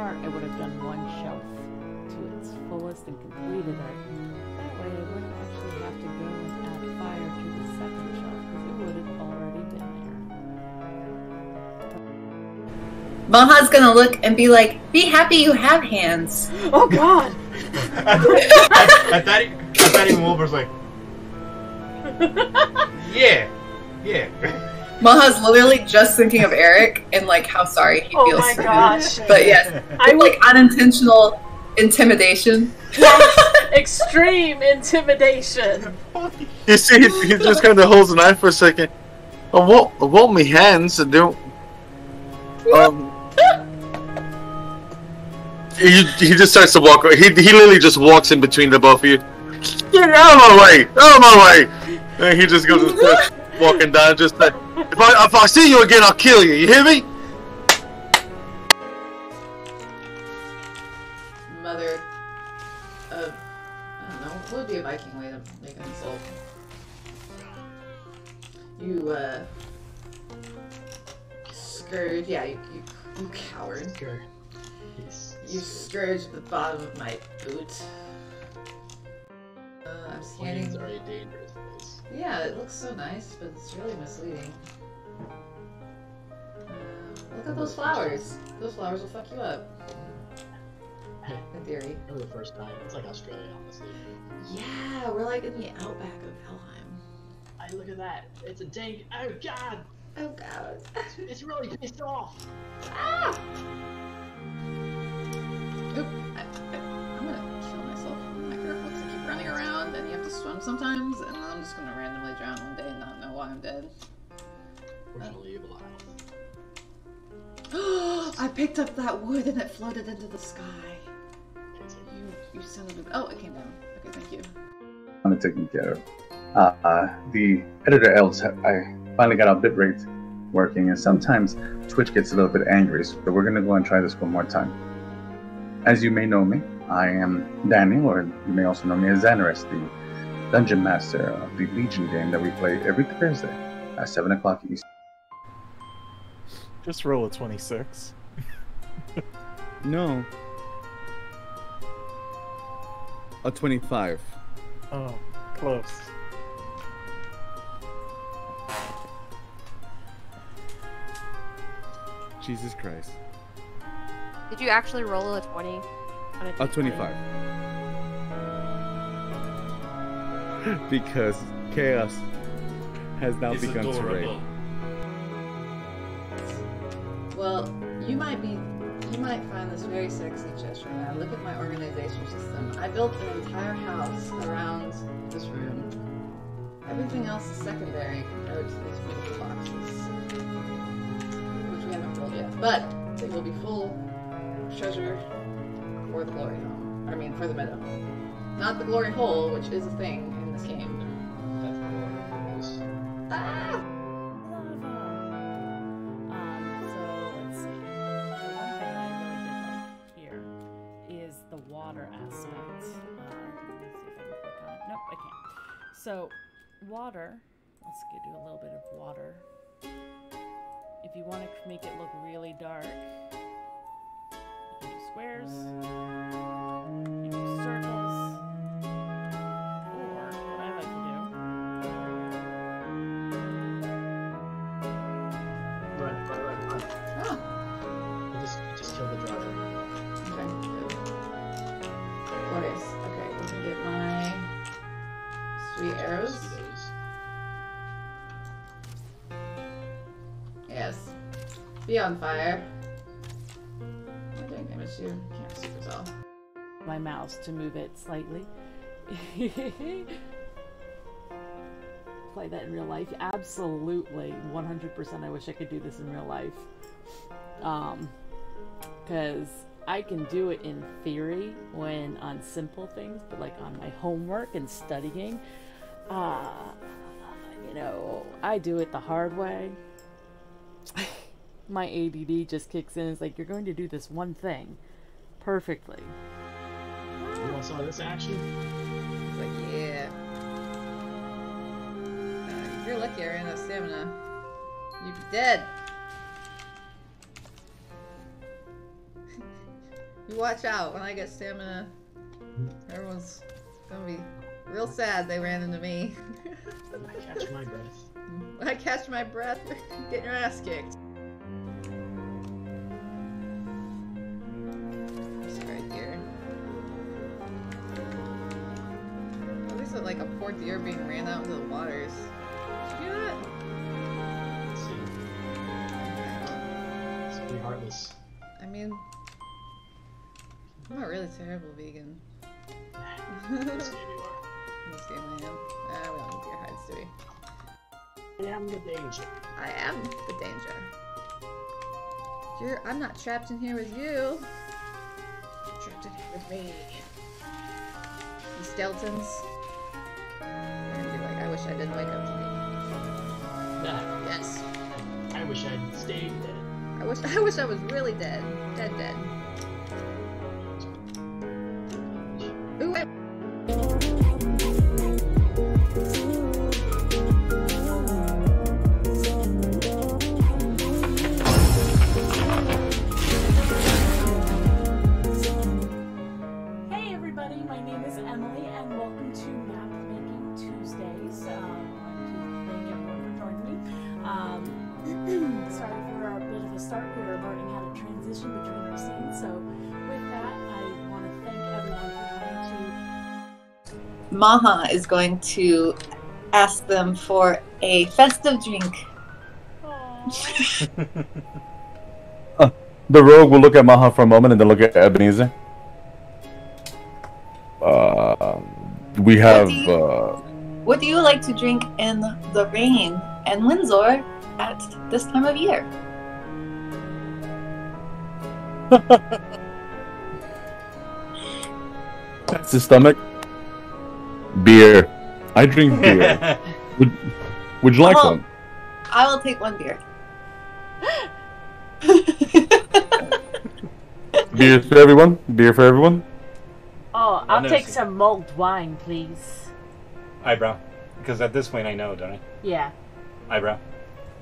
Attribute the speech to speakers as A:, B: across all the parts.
A: I I would have done one shelf to its fullest and completed it. That way I wouldn't actually have to go and add fire to the second shelf because it would have already been there.
B: Maha's gonna look and be like, "Be happy you have hands."
A: Oh God!
C: I, I, I thought he, I thought even Wolver's like, yeah, yeah.
B: Maha's literally just thinking of Eric and like how sorry he
A: Oh
B: feels
A: my
B: for
A: gosh.
B: him. But yes,
A: I
B: like unintentional intimidation.
A: Yes, Extreme intimidation.
D: You see, he, he just kind of holds the knife for a second. I won't, I won't me hands and don't. Um. He, he just starts to walk. He, he literally just walks in between the both of you. Get out of my way! Out of my way! And he just goes and starts walking down. Just like, if I if I see you again, I'll kill you. You hear me?
B: Mother of I don't know, what would be a Viking way to make an insult? You uh scourge yeah, you you, you coward. You scourged the bottom of my boot. Uh, I'm
E: Planes
B: scanning.
E: are a dangerous place.
B: Yeah, it looks so nice, but it's really misleading. Uh, look at those flowers. Those flowers will fuck you up. In theory.
E: For the first time, it's like Australia, honestly.
B: Yeah, we're like in the outback of Helheim.
E: I look at that. It's a dang. Oh God!
B: Oh god.
E: It's really pissed off.
B: Ah! Oop, running around, and you have to swim sometimes, and then I'm just gonna randomly drown one day and not know why I'm dead.
E: Fortunately, you're alive.
B: I picked up that wood and it floated into the sky. You, you son of a. Oh, it came down. Okay, thank you.
F: kind of taken care of. Uh, uh, the editor elves, I finally got our bitrate working, and sometimes Twitch gets a little bit angry, so we're going to go and try this one more time. As you may know me, I am Daniel, or you may also know me as Xanaris, the dungeon master of the Legion game that we play every Thursday at 7 o'clock Eastern.
G: Just roll a 26.
H: No. A 25.
G: Oh, close.
H: Jesus Christ.
I: Did you actually roll a 20? On
H: A 25. because chaos has now
C: It's
H: begun to reign.
B: Well, you might be. You might find this very sexy, Cheshire. Now, look at my organization system. I built an entire house around this room. Everything else is secondary compared to these beautiful boxes, which we haven't filled yet. But they will be full of treasure for the glory home. I mean, for the meadow. Not the glory hole, which is a thing in this game. Ah!
A: Um, so let's see. So one thing I really did like here is the water aspect. Let me see if I can click on it. Nope, I can't. So water. Let's get do a little bit of water. If you want to make it look really dark, you can do squares. You do circles. Or what I like to do
E: Run, run, run, run.
B: Oh.
E: You just, you just kill the driver.
B: Okay, good. Okay, let me get my sweet arrows. Yes. Be on fire.
A: Mouse to move it slightly. Play that in real life? Absolutely, 100%. I wish I could do this in real life. Um, because I can do it in theory when on simple things, but like on my homework and studying, uh, you know, I do it the hard way. my ADD just kicks in. It's like, you're going to do this one thing perfectly.
E: Want some of this action?
B: It's like, yeah. Uh, if you're lucky, I ran out of stamina. You'd be dead. You watch out when I get stamina. Everyone's gonna be real sad they ran into me.
E: I catch my breath.
B: I catch my breath, get your ass kicked. Waters. Did you do that?
E: Let's see. It's pretty heartless.
B: I mean, I'm a really terrible vegan.
E: This game you are.
B: In this game I am. Ah, we don't need deer hides, do we?
E: I am the danger.
B: I am the danger. You're, I'm not trapped in here with you. You're trapped in here with me. You skeletons. Wish I didn't wake up today.
E: Nah,
B: Yes.
E: I wish I'd stayed dead.
B: I wish I wish I was really dead. Dead dead. Maha is going to ask them for a festive drink.
F: The rogue will look at Maha for a moment and then look at Ebenezer. Uh, we have.
B: do you-
F: Uh,
B: What do you like to drink in the rain and Windsor at this time of year?
F: that's his stomach. Beer. I drink beer. would, would you like
B: Oh.
F: one?
B: I will take one beer.
F: Beer for everyone. Beer for everyone.
J: Oh, I'll
C: no,
J: take
C: see-
J: some mulled wine, please.
C: Eyebrow. Because at this point I know, don't I?
J: Yeah.
C: Eyebrow.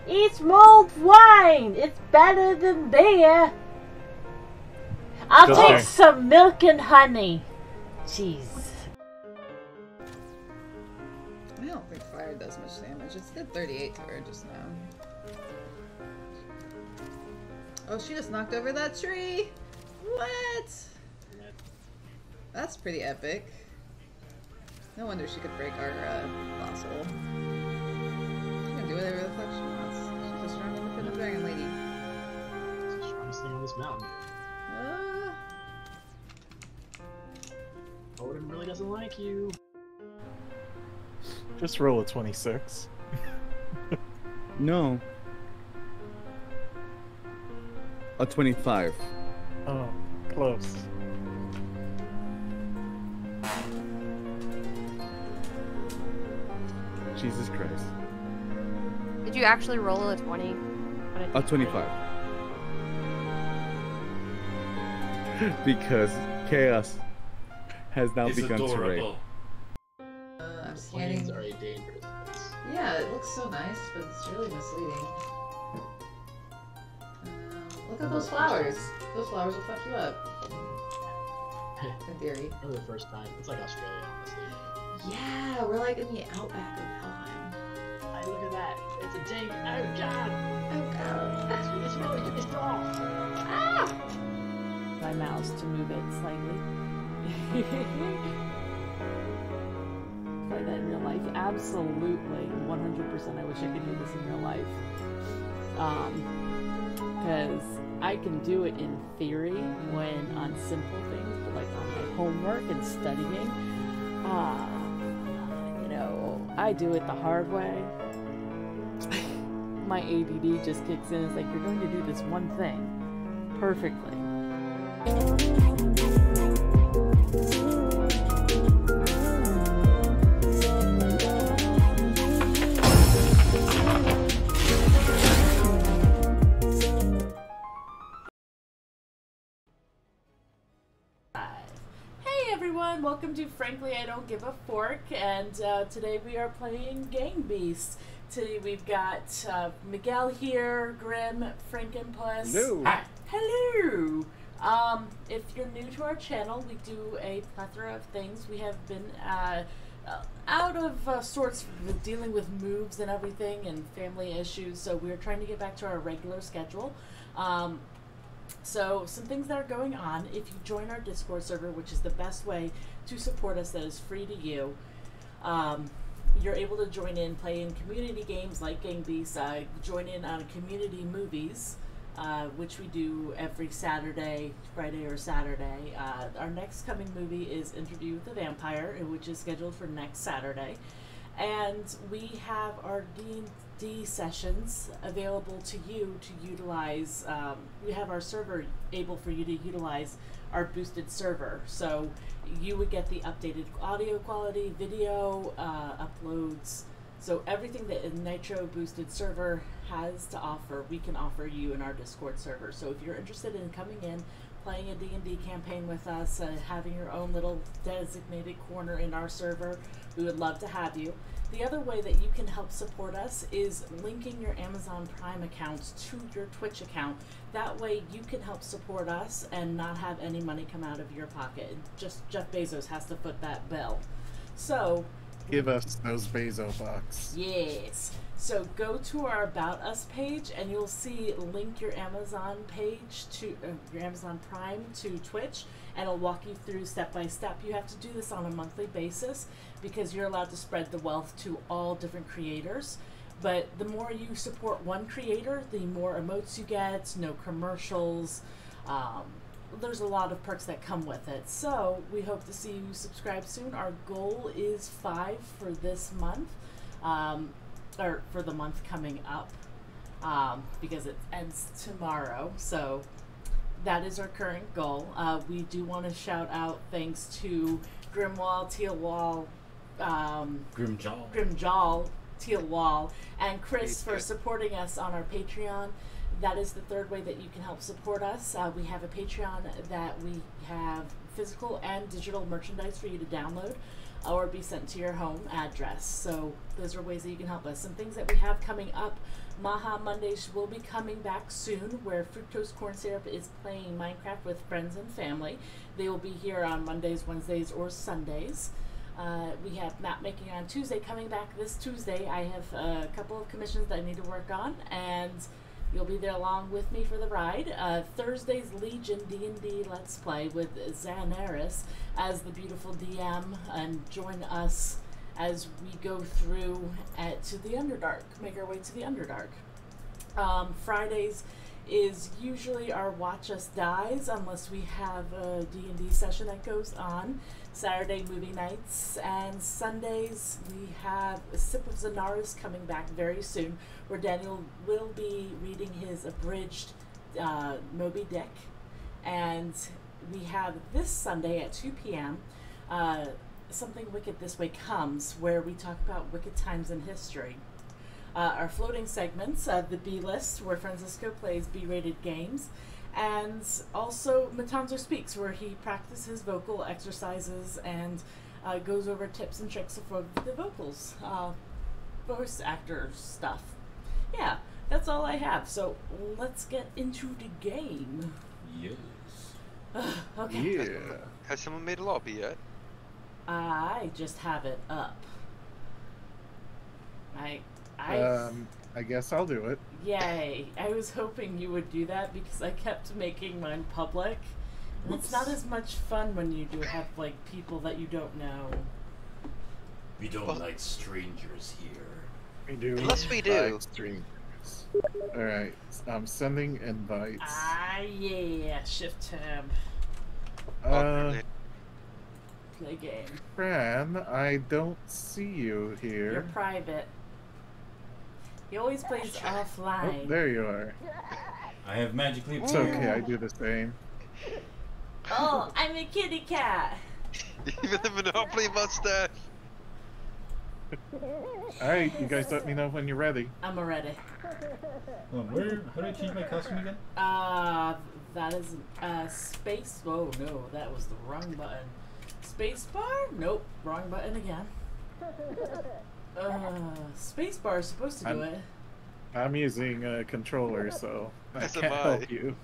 J: It's mulled wine! It's better than beer! I'll
C: Still
J: take
C: there.
J: some milk and honey. Jeez.
B: Did 38 to her just now. Oh, she just knocked over that tree! What? That's pretty epic. No wonder she could break our uh, fossil. She can do whatever the fuck she wants. She's a strong independent dragon lady.
E: It's the strongest thing on this mountain.
B: Uh,
E: Odin really doesn't like you.
G: Just roll a 26.
H: No. A 25.
G: Oh, close.
H: Jesus Christ.
I: Did you actually roll a 20?
H: A 25. because chaos has now
C: It's
H: begun to reign.
B: But it's really misleading. Uh, look at those flowers. Those flowers will fuck you up. In theory.
E: For the first time. It's like Australia, honestly.
B: Yeah, we're like in the outback of Helheim.
E: Hey, look at that. It's a tank. Oh, God.
B: Oh god.
E: It's really pissed off.
A: my mouse to move it slightly. Life. Absolutely. 100% I wish I could do this in real life. Um, because I can do it in theory when on simple things, but like on my homework and studying, ah, you know, I do it the hard way. my ADD just kicks in. It's like you're going to do this one thing perfectly. Everyone, welcome to Frankly I Don't Give a Fork, and uh, today we are playing Gang Beasts. Today we've got uh, Miguel here, Grim, Frankenpuss.
G: Hello.
A: Ah, hello! Um, if you're new to our channel, we do a plethora of things. We have been uh, uh, out of uh, sorts with dealing with moves and everything and family issues, so we're trying to get back to our regular schedule. Um, so, some things that are going on. If you join our Discord server, which is the best way to support us, that is free to you, um, you're able to join in, play in community games like Gang Beasts, uh, join in on community movies, uh, which we do every Saturday, Friday or Saturday. Uh, our next coming movie is Interview with the Vampire, which is scheduled for next Saturday. And we have our D&D sessions available to you to utilize. Um, we have our server able for you to utilize our boosted server. So you would get the updated audio quality, video uh, uploads. So everything that a Nitro boosted server has to offer, we can offer you in our Discord server. So if you're interested in coming in, playing a D&D campaign with us, uh, having your own little designated corner in our server, we would love to have you. The other way that you can help support us is linking your Amazon Prime accounts to your Twitch account. That way you can help support us and not have any money come out of your pocket. Just Jeff Bezos has to foot that bill. So,
G: Give us those Bezo bucks.
A: Yes. So go to our About Us page and you'll see link your Amazon page to uh, your Amazon Prime to Twitch and it'll walk you through step by step. You have to do this on a monthly basis because you're allowed to spread the wealth to all different creators. But the more you support one creator, the more emotes you get, no commercials. Um, there's a lot of perks that come with it. So we hope to see you subscribe soon. Our goal is five for this month, um, or for the month coming up, um, because it ends tomorrow. So that is our current goal. Uh, we do want to shout out thanks to Grimwall, Teal Wall, um,
K: Grimjaw.
A: Grimjaw, Teal Wall, and Chris for supporting us on our Patreon. That is the third way that you can help support us. Uh, we have a Patreon that we have physical and digital merchandise for you to download or be sent to your home address. So those are ways that you can help us. Some things that we have coming up. Maha Mondays will be coming back soon, where Fructose Corn Syrup is playing Minecraft with friends and family. They will be here on Mondays, Wednesdays, or Sundays. Uh, we have map making on Tuesday coming back this Tuesday. I have a couple of commissions that I need to work on, and you'll be there along with me for the ride. Uh, Thursday's Legion D&D Let's Play with Xanaris as the beautiful DM, and join us as we go through at, to the Underdark, make our way to the Underdark. Um, Fridays is usually our Watch Us Dies, unless we have a D&D session that goes on. Saturday movie nights and Sundays we have a Sip of Xanaris coming back very soon, where Daniel will be reading his abridged uh, Moby Dick, and we have this Sunday at 2 p.m. Uh, something Wicked This Way comes, where we talk about wicked times in history. Uh, our floating segments, uh, the B list, where Francisco plays B rated games, and also Matanzo Speaks, where he practices vocal exercises and uh, goes over tips and tricks for the vocals, uh, voice actor stuff. Yeah, that's all I have. So let's get into the game.
K: Yes.
A: okay.
G: Yeah.
L: Has someone made a lobby yet?
A: I just have it up. I, I.
G: Um, I guess I'll do it.
A: Yay! I was hoping you would do that because I kept making mine public. And it's not as much fun when you do have like people that you don't know.
K: We don't like strangers here.
G: We do.
L: Unless we do.
G: like strangers. All right, I'm sending invites.
A: Ah, yeah. Shift tab.
G: Uh,
A: Play game.
G: Fran, I don't see you here.
A: You're
G: here.
A: private. He always plays
G: Oh,
A: offline.
G: there you are.
K: I have magically.
G: It's okay. I do the same.
A: Oh, I'm a kitty cat.
L: Even the Monopoly mustache.
G: All right, you guys let me know when you're ready.
A: I'm ready.
K: Oh, where? How do I change my costume again?
A: Uh, that is uh space. Oh no, that was the wrong button. Space bar? Nope, wrong button again. Uh, space bar is supposed to do
G: I'm-
A: it.
G: I'm using a controller, so I
L: As
G: can't help you.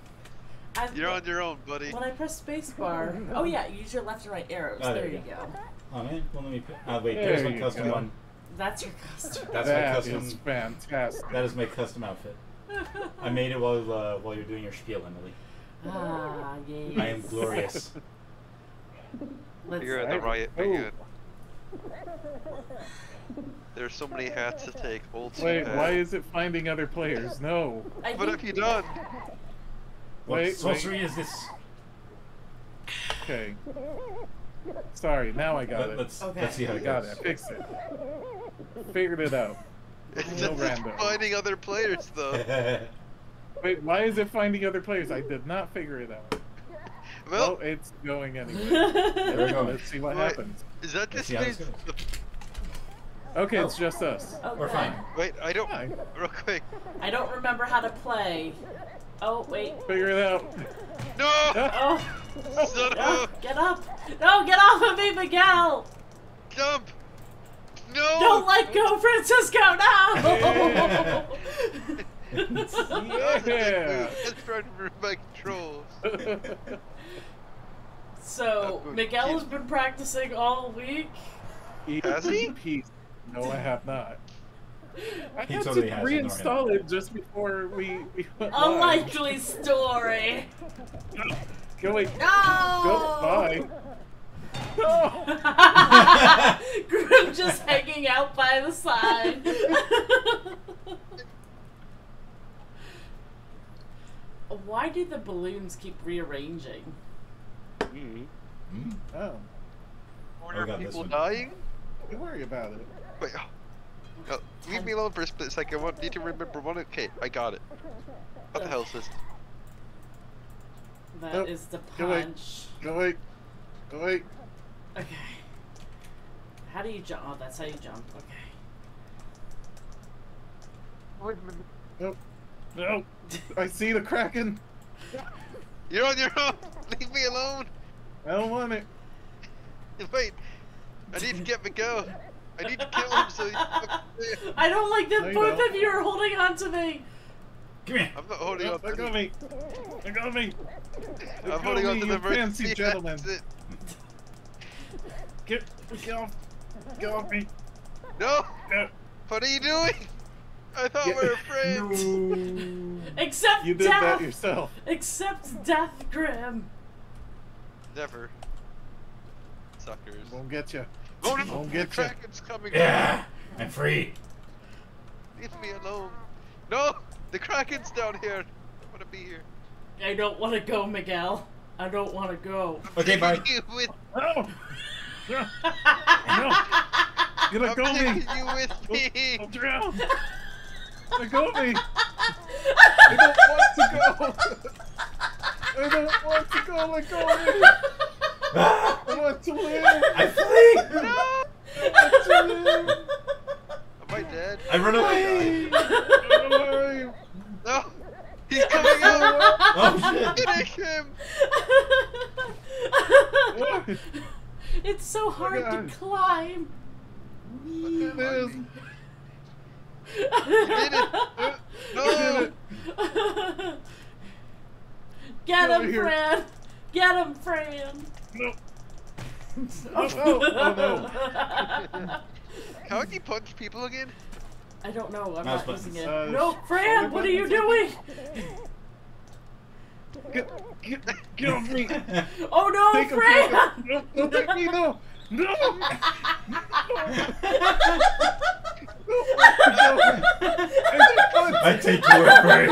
A: I,
L: You're on your own, buddy.
A: When I press spacebar, oh yeah, use your left and right arrows.
K: Oh,
A: there, you go.
K: Oh man, well let me. Put, oh wait,
G: There
K: there's my custom
G: go.
K: one.
A: That's your custom.
K: That's
G: That
K: my custom.
G: is fantastic.
K: That is my custom outfit. I made it while uh, while you're doing your spiel, Emily.
A: Ah, yes.
K: I am glorious.
A: Let's,
L: You're at the
G: Right.
L: riot
G: Oh.
L: Again. There's so many hats to take. Old suit
G: Wait,
L: hat.
G: why is it finding other players? No.
A: I
L: What
A: think
L: have you done?
K: What
G: Wait,
K: sorcery is this?
G: Okay. Sorry, now I got
K: Let,
G: it.
K: let's
A: Okay.
K: let's see how
G: I
K: it
G: got
K: goes.
G: it. I fixed it. Figured it out.
L: It's
G: No random.
L: finding other players, though.
G: Wait, why is it finding other players? I did not figure it out.
L: Well,
G: oh, it's going anyway.
K: there we go.
G: Let's see what
L: Wait.
G: happens.
L: is that
K: Let's
L: just
K: see how
L: me?
K: this goes.
G: Okay, it's oh. just us.
A: okay.
K: We're fine.
L: Wait, I don't.
G: Fine.
L: Real quick.
A: I don't remember how to play. Oh wait.
G: Figure it out.
L: No!
A: Oh,
L: Son
A: oh, get up! No, get off of me, Miguel!
L: jump! No!
A: Don't let go, Francisco! No!
G: Yeah.
L: Just trying to remove my controls.
A: so
L: Oh,
A: Miguel has been practicing all week.
L: Has he?
G: Easy peasy. No, I have not. I
K: He
G: had
K: totally
G: to
K: has,
G: reinstall it just before we, we went live.
A: Unlikely story.
G: Go wait.
A: No!
G: Go bye. No.
A: Grim just hanging out by the side. Why do the balloons keep rearranging?
L: Mm.
K: Mm.
G: Oh,
L: Order
K: got
L: people dying?
G: don't worry about it.
L: Wait. Oh. No, leave me alone for a split second. I want, need to remember one. Okay, I got it. What the hell is this?
A: That is
G: Nope.
A: the
G: Go away.
A: punch.
G: Go wait. Go wait.
A: Okay. How do you jump? Oh, that's how you jump. Okay. Wait a minute.
G: Nope. No. I see the kraken.
L: You're on your own. Leave me alone.
G: I don't want it.
L: Wait. I need to get Miguel. I need to kill him so you.
A: I don't like that
G: No,
A: both
G: don't.
A: of you are holding on to me.
K: Come here.
L: I'm not holding
G: No,
L: on to
G: let go of
L: the-
G: me. Let go of me.
L: I'm holding
G: of
L: on to the emergency
G: fancy gentleman. Get, get off. Get off me.
L: No!
G: Go.
L: What are you doing? I thought
G: Yeah.
L: we were friends.
A: Except
G: You did
A: death.
G: that yourself.
A: Except death, Grim.
L: Never. Suckers.
G: Won't get you.
L: No!
G: Won't
L: The
G: get ya.
L: Kraken's coming.
K: Yeah, I'm free.
L: Leave me alone. No! The Kraken's down here. I want to be here.
A: I don't want to go, Miguel. I don't want to go.
K: Okay, bye.
L: You with,
G: No. No. No. You let
L: I'm
G: go of me.
L: you with me.
G: I'll drown. Let go me. I don't want to go. I don't want to go. Let go of me. I want to live.
K: I flee.
L: No!
G: I want to live.
L: Am I dead?
K: I run away.
G: I'm alive.
L: No! He's coming out!
K: Oh shit.
L: Getting him!
A: it's so hard to climb.
G: It is.
L: You did it! Uh, No!
A: Get
G: Get
A: him,
G: here.
A: Fran. Get him, Fran.
G: No. Oh, oh, oh no.
L: How would you punch people again?
A: I don't know. I'm
K: Mouse
A: not using it.
G: Uh,
A: no, Fran,
G: shoulder
A: what are you doing?
G: Get, get, get off me.
A: Oh no,
G: Take him,
A: Fran!
G: take him. No, don't take me, no. No. no.
K: I take you away.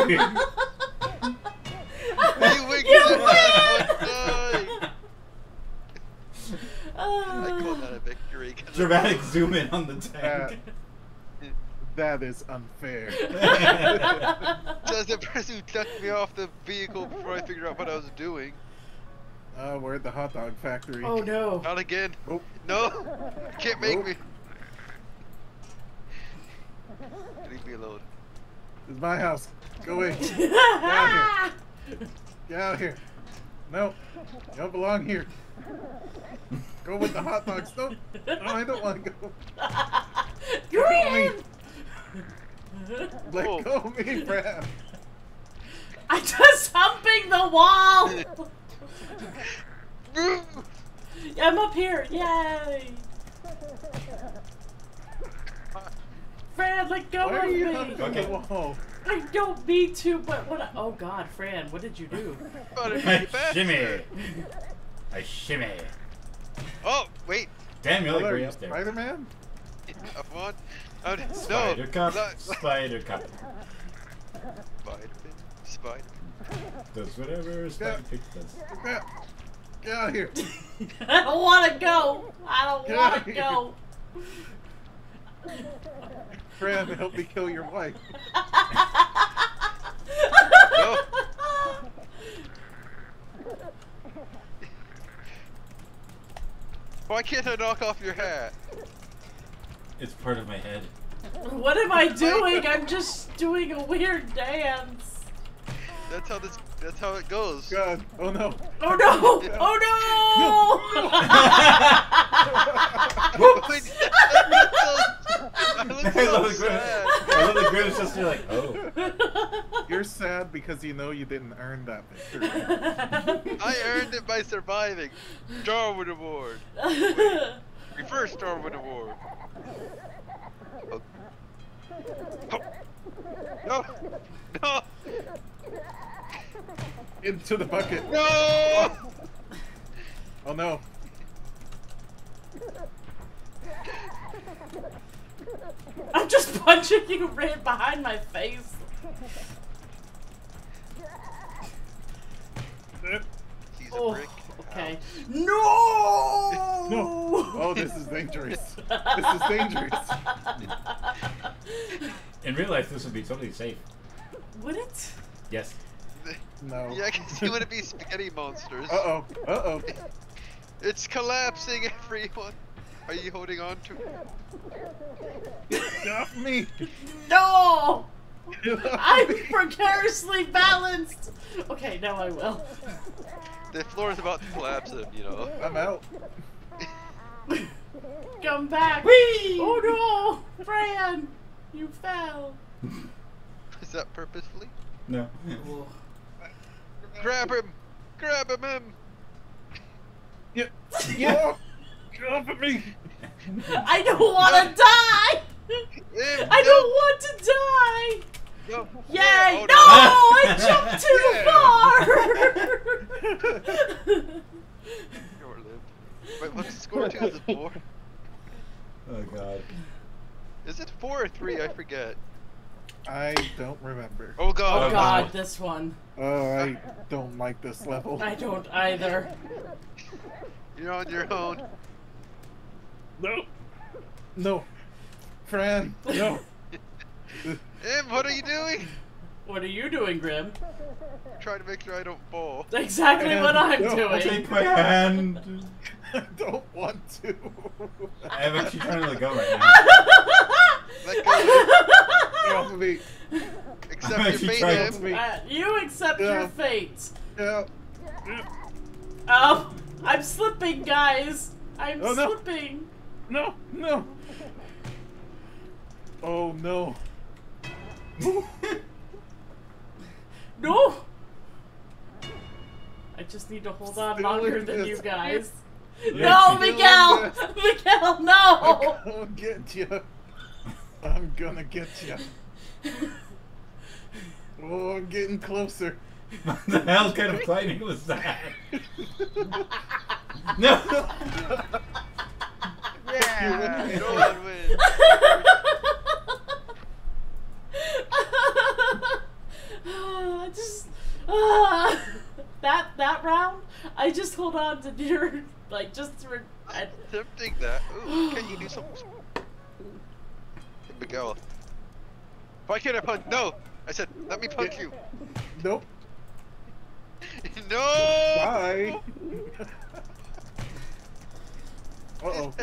L: You wicked
A: You
L: ass die! I call
A: Uh,
L: that a victory. 'cause
K: Dramatic zoom in on the tank.
G: That is unfair.
L: Says the person who took me off the vehicle before I figured out what I was doing.
G: Uh, we're at the hot dog factory.
A: oh no.
L: Not again.
G: Oh.
L: No! Can't make
G: Nope.
L: me. Leave me alone.
G: This is my house. Go away. Get out here. Get out of here. No. You don't belong here. Go with the hot dogs. No. No, I don't want to go.
A: Green!
G: Let
L: Oh.
G: go of me, Brad.
A: I'm just humping the the wall! I'm up here! Yay! Fran, let go
G: Why
A: of
G: you
A: me!
G: hugging the wall?
A: I don't mean to, but what? I- oh God, Fran, what did you do?
K: I shimmy. I shimmy.
L: Oh, wait.
K: Damn, you're like
G: Color,
K: way up there.
G: Spider-Man?
L: Up one. Oh, no.
K: Spider cup.
L: No.
K: Spider cup.
L: Spider. Spider.
K: Does whatever Spider Pig does.
G: Get, get out of here.
A: I don't want to go. I don't want to go.
G: Fran, help me kill your wife.
L: No. Why can't I knock off your hat?
K: It's part of my head.
A: What am I doing? I'm just doing a weird dance.
L: That's how this. That's how it goes.
G: God. Oh no.
A: Oh no! Oh no!
L: Wait,
K: I love the grin. I love the grin. It's just you're like, oh.
G: You're sad because you know you didn't earn that victory.
L: I earned it by surviving. Darwin Award. Reverse Darwin Award. Oh. Oh. No! No!
G: Into the bucket.
L: No!
G: Oh no.
A: I'm just punching you right behind my face.
L: He's a
A: Oh,
L: brick.
A: okay.
G: No! Oh, this is dangerous. This is dangerous.
K: In real life, this would be totally safe.
A: Would it?
K: Yes.
G: No.
L: Yeah, I can see what it be spaghetti monsters.
G: Uh oh. Uh oh.
L: It's collapsing, everyone. Are you holding on to
G: Get off me.
A: No! I'm precariously balanced. Okay, now I will.
L: The floor is about to collapse him, you know.
G: I'm out.
A: Come back. Oh no! Fran! You fell.
L: Is that purposefully?
K: No.
L: Grab him! Grab him! him.
G: Yeah. Yeah. Get off of me.
A: I don't want to die!
L: Him,
A: I don't want to die!
L: No.
A: Yay!
L: Oh,
A: no! I jumped too far!
L: Short-lived. Wait, what's the score to? Is it four?
K: Oh god.
L: Is it four or three? I forget.
G: I don't remember.
L: Oh god.
A: Oh god, this one.
G: Oh, I don't like this level.
A: I don't either.
L: You're on your own.
G: No. No. Fran, no.
L: Em, what are you doing?
A: What are you doing, Grim?
L: Trying to make sure I don't fall.
A: Exactly what I'm
G: No.
A: doing.
K: Take my hand.
G: I don't want to.
K: I'm actually trying to let go right now.
L: Let go.
G: Get off of me.
L: Accept
K: I'm
L: your fate,
K: trying
L: Em.
A: Uh, you accept
G: Yeah.
A: your fate.
G: Yeah.
A: Oh, I'm slipping, guys. I'm
G: Oh, no.
A: slipping.
G: No, no. Oh no.
A: No. I just need to hold on
G: Still
A: longer than
G: this.
A: you guys.
G: You're
A: no,
G: still in
A: Miguel! Miguel, no!
G: I'm gonna get you. I'm gonna get you. Oh, I'm getting closer.
K: what the hell kind of climbing was that? no!
L: Yeah, Nolan wins.
A: Ah, just ah, that that round, I just hold on to your like just to, I,
L: Attempting that. Ooh, can you do something? Hey, Miguel. Why can't I punch? No! I said, let me punch you.
G: Nope.
L: no!
G: Bye. Uh oh.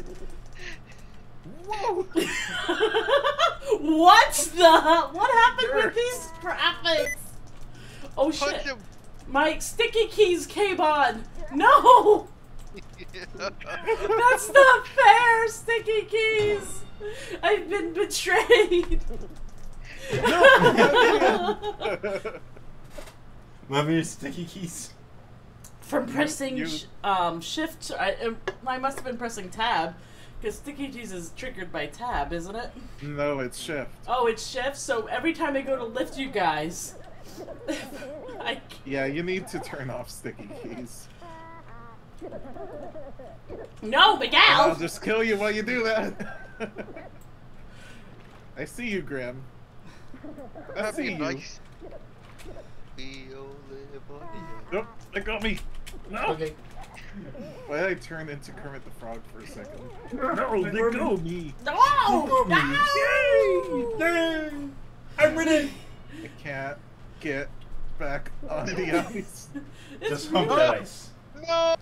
G: Whoa.
A: what the? What happened with these graphics? Oh
L: Punch
A: shit!
L: him!
A: My sticky keys came on. No, that's not fair. Sticky keys. I've been betrayed.
K: Love your sticky keys.
A: From pressing
G: you-
A: sh- um, shift, I, uh, I must have been pressing tab, because sticky cheese is triggered by tab, isn't it?
G: No, it's shift.
A: Oh, it's shift. So every time I go to lift you guys, I
G: Yeah, you need to turn off sticky keys.
A: No Miguel!
G: I'll just kill you while you do that. I see you, Grim. I
L: That'd
G: see
L: be
G: you.
L: nice. We all live on the
G: Nope, that got me. No.
K: Okay.
G: Why did I turn into Kermit the Frog for a second? No, let go of me.
A: No, no.
K: Dang! I'm winning!
G: I can't get back on the ice.
K: Just hump that ice.
L: No!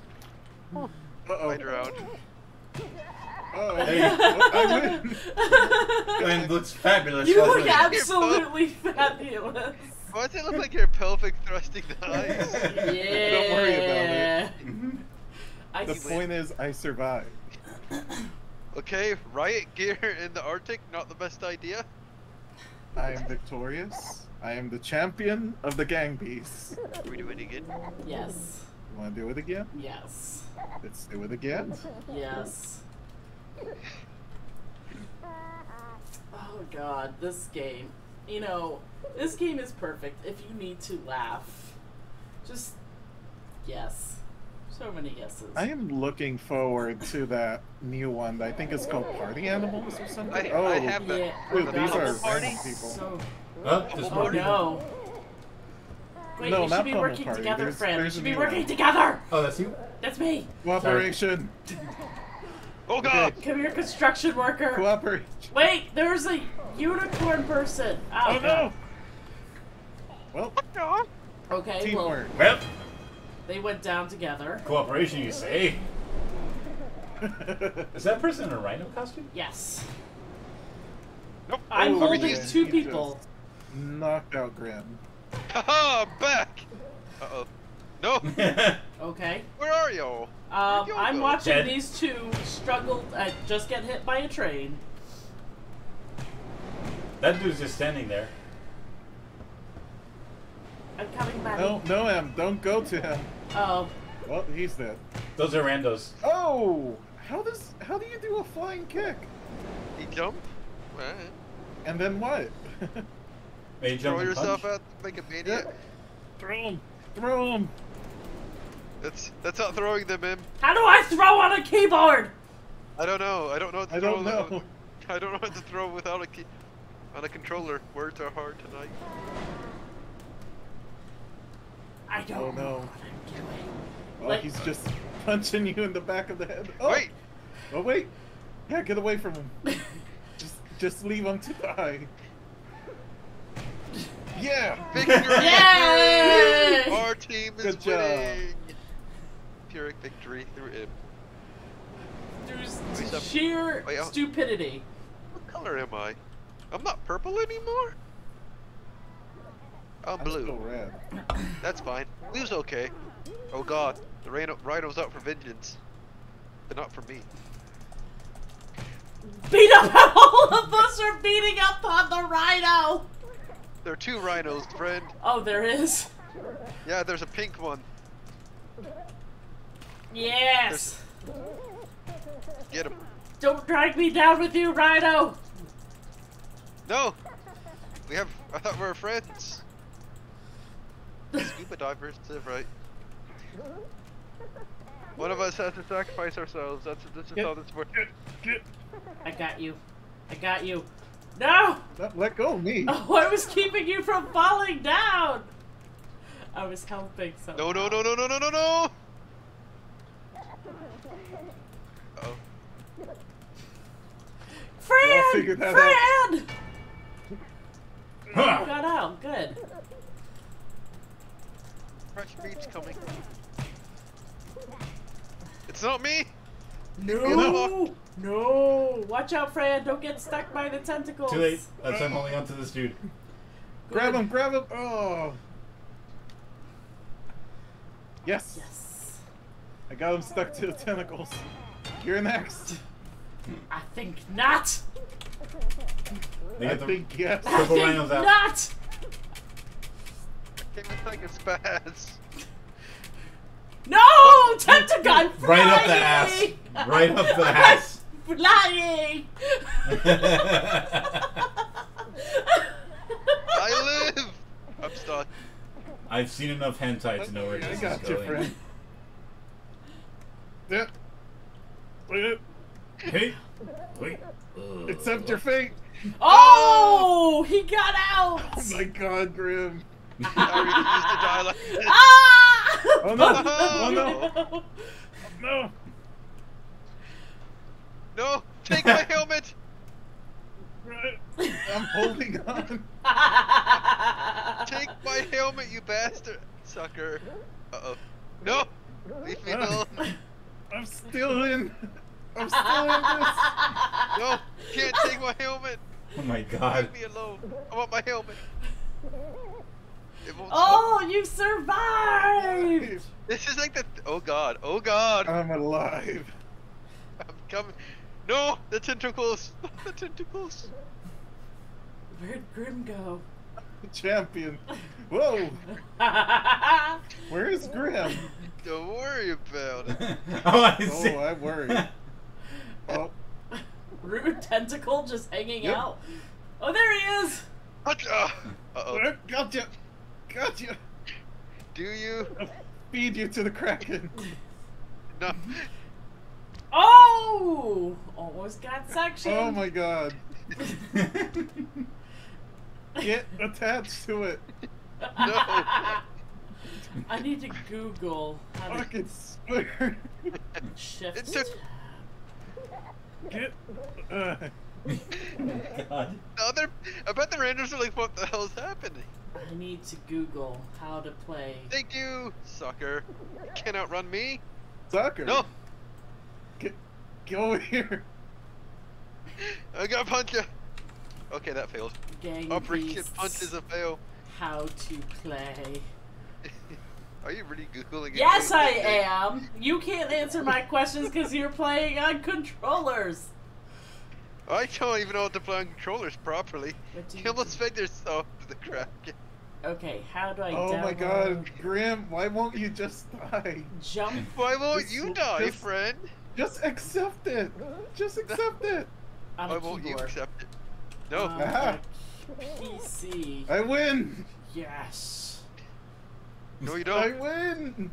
G: Uh
L: I
G: oh.
L: drowned.
G: Oh,
K: Hey.
G: I win.
K: Glenn looks fabulous.
A: You look
K: he?
A: absolutely fabulous.
L: Why does it look like your pelvic thrusting the ice?
A: Yeah.
G: Don't worry about
K: it.
A: I
G: The
A: s-
G: point is, I survived.
L: Okay, riot gear in the Arctic, not the best idea.
G: I am victorious. I am the champion of the gang beasts.
L: Are we doing it again?
A: Yes.
G: You want to do it again?
A: Yes.
G: Let's do it again.
A: Yes. Oh god, this game. You know, this game is perfect if you need to laugh. Just yes. So many yeses.
G: I am looking forward to that new one. I think it's called Party Animals or something.
L: I,
G: oh,
L: I have that.
A: Yeah.
G: dude,
L: the
G: these are
L: party.
G: people.
A: So
K: Oh, there's
A: Oh
K: more people.
A: no. Wait,
G: No,
A: we should be working
G: Party.
A: together,
G: There's-
A: Fran. We should be working
G: one.
A: together.
K: Oh, that's you?
A: That's me.
G: Cooperation.
L: Oh god!
A: Come here, construction worker.
G: Cooperation.
A: Wait, there's a unicorn person. Oh,
G: Oh
A: God.
G: no. Well,
A: Okay,
G: teamwork.
K: Well,
A: they went down together.
K: cooperation, you say? Is that person in a rhino costume?
A: Yes.
L: Nope.
A: I'm
G: Oh,
A: holding two people.
G: Knocked out Grim.
L: Haha, I'm back! Uh oh. No!
A: Okay.
L: Where are y'all?
A: Um, I'm
L: go?
A: watching
K: Dead.
A: these two struggle. Uh, just get hit by a train.
K: that dude's just standing there.
A: I'm coming back.
G: No, no, Em, don't go to him.
A: Oh,
G: Well, he's dead.
K: Those are randos.
G: Oh, how does how do you do a flying kick?
L: He jump? Alright.
G: And then what?
K: May you jump
L: Throw yourself
K: punch?
L: out like a maniac?
G: throw him, throw him.
L: That's that's not throwing them in.
A: how do I throw on a keyboard?
L: I don't know. I don't know what to
G: I
L: throw.
G: don't know.
L: I don't know what to throw without a key on a controller. Words are hard tonight.
A: I don't
G: Oh
A: know what I'm doing.
G: Well,
A: Like-
G: he's just punching you in the back of the head. Oh,
L: Wait!
G: Oh wait. Yeah, get away from him. just just leave him to die. Yeah.
L: Victory!
A: Yay!
L: Our team is
G: Good job.
L: winning. Pyrrhic victory through him.
A: There's
L: Wait, so-
A: sheer
L: wait, oh.
A: stupidity.
L: What color am I? I'm not purple anymore. I'm
G: I'm
L: blue.
G: still red.
L: That's fine. Blue's okay. Oh god, the rhino rhino's out for vengeance, but not for me.
A: Beat up! All of us are beating up on the rhino.
L: There are two rhinos, friend.
A: Oh, there is.
L: Yeah, there's a pink one.
A: Yes.
L: Get him.
A: Don't drag me down with you, Rhino.
L: No! We have. I thought we were friends. Scuba divers live right. One of us has to sacrifice ourselves. That's this is
G: Get-
L: how this works.
G: Get,
A: I got you. I got you. No!
G: let, let go of me.
A: Oh, I was keeping you from falling down. I was helping so.
L: No, no, no, no, no, no, no, no! Oh,
A: Fran!
G: figure that
A: Fran!
K: Huh.
A: Got out. Good.
L: fresh meat's coming. It's not me.
A: No. No. Watch out, Fran. Don't get stuck by the tentacles.
K: Too late. That's I'm holding on to this dude.
G: Grab him, grab him. Oh. Yes.
A: Yes.
G: I got him stuck to the tentacles. You're next.
A: I think not.
K: They
G: I think yes.
A: I think
K: out.
A: not.
L: Came in like a spaz.
A: No, Tentagon
K: Right up the ass. Right up the ass.
A: Flying.
L: I live. I'm stuck.
K: I've seen enough hentai to know where
G: I
K: this
G: got
K: is
G: you,
K: going.
G: friend. Yeah. Wait,
K: Hey, wait. Ugh.
G: Accept your fate.
A: Oh, he got out.
G: Oh my god, Grim.
L: I refuse to die like this.
A: Ah!
G: Oh no! Oh no! No!
L: No, take my helmet.
G: I'm holding on.
L: Take my helmet, you bastard, sucker. Uh oh. No, leave me alone.
G: I'm still in. I'm still in this.
L: No, can't take my helmet.
K: Oh my god.
L: Leave me alone. I want my helmet. It won't
A: Oh, you survived.
L: This is like the. Oh god. Oh god.
G: I'm alive.
L: I'm coming. No, the tentacles. The tentacles.
A: Where'd Grim go?
G: The champion. Whoa! Where is Grim?
L: Don't worry about it.
K: oh, I
G: Oh. I worry. Oh,
A: Rude tentacle just hanging
G: Yep.
A: out. Oh, there he is.
L: Uh oh.
G: gotcha! Gotcha!
L: Do you?
G: Feed you to the Kraken.
L: No.
A: Oh, almost got section.
G: Oh my god. Get attached to it.
A: I need to Google how to
G: Fucking swear.
A: shift.
L: It took.
G: Get. Uh,
K: God.
L: The other. I bet the Rangers are like, what the hell is happening?
A: I need to Google how to play.
L: Thank you, sucker. You can't outrun me.
G: sucker.
L: No,
G: Get, get over here.
L: I got punch you. Okay, that failed.
A: Gang
L: Operation Punch is a fail.
A: how to play.
L: Are you really googling it?
A: Yes, I am. You can't answer my questions because you're playing on controllers.
L: I don't even know how to play on controllers properly.
A: What do
L: You
A: you
L: almost fed yourself to the crack.
A: Okay, how do I
G: Oh my god, Grim, why won't you just die?
A: Jump.
L: Why won't
G: Just-
L: you die,
G: just-
L: friend?
G: Just accept it. Just accept it.
A: on
L: Why
A: a
L: won't you accept it? No.
A: Um,
G: Aha.
A: PC.
G: I win.
A: Yes.
L: no, you don't.
G: I win.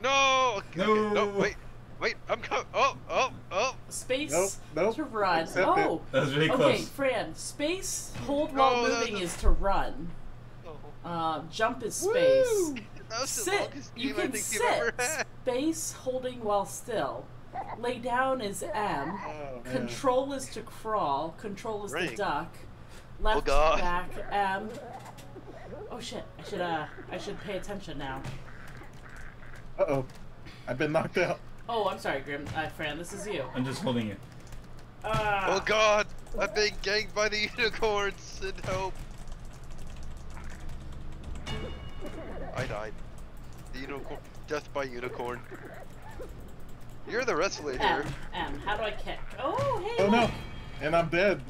L: No. Okay,
K: No.
L: okay, no. Wait. Wait. I'm coming. Oh. Oh. Oh.
A: Space
G: Nope, nope.
A: to run.
G: Accept
A: oh.
G: it.
K: That was really
A: Okay,
K: close.
A: Fran. Space hold while
L: that
A: moving
L: was-
A: is to run. Uh, jump is space.
G: Woo!
L: That was the
A: Sit. You
L: game I
A: can
L: think you've ever
A: sit. Space holding while still. Lay down is M.
G: Oh.
A: Control is to crawl. Control is
L: Ring.
A: to duck. Left
L: God.
A: back M. Oh shit! I should uh I should pay attention now.
G: Uh oh. I've been knocked out.
A: Oh, I'm sorry, Grim. Uh, Fran, this is you.
K: I'm just holding it.
A: Uh,
L: Oh God. I'm being ganked by the unicorns. Send help. I died. The unicorn. Death by unicorn. You're the wrestler here.
A: M. M. How do I kick? Oh, hey.
G: Oh no. And I'm dead.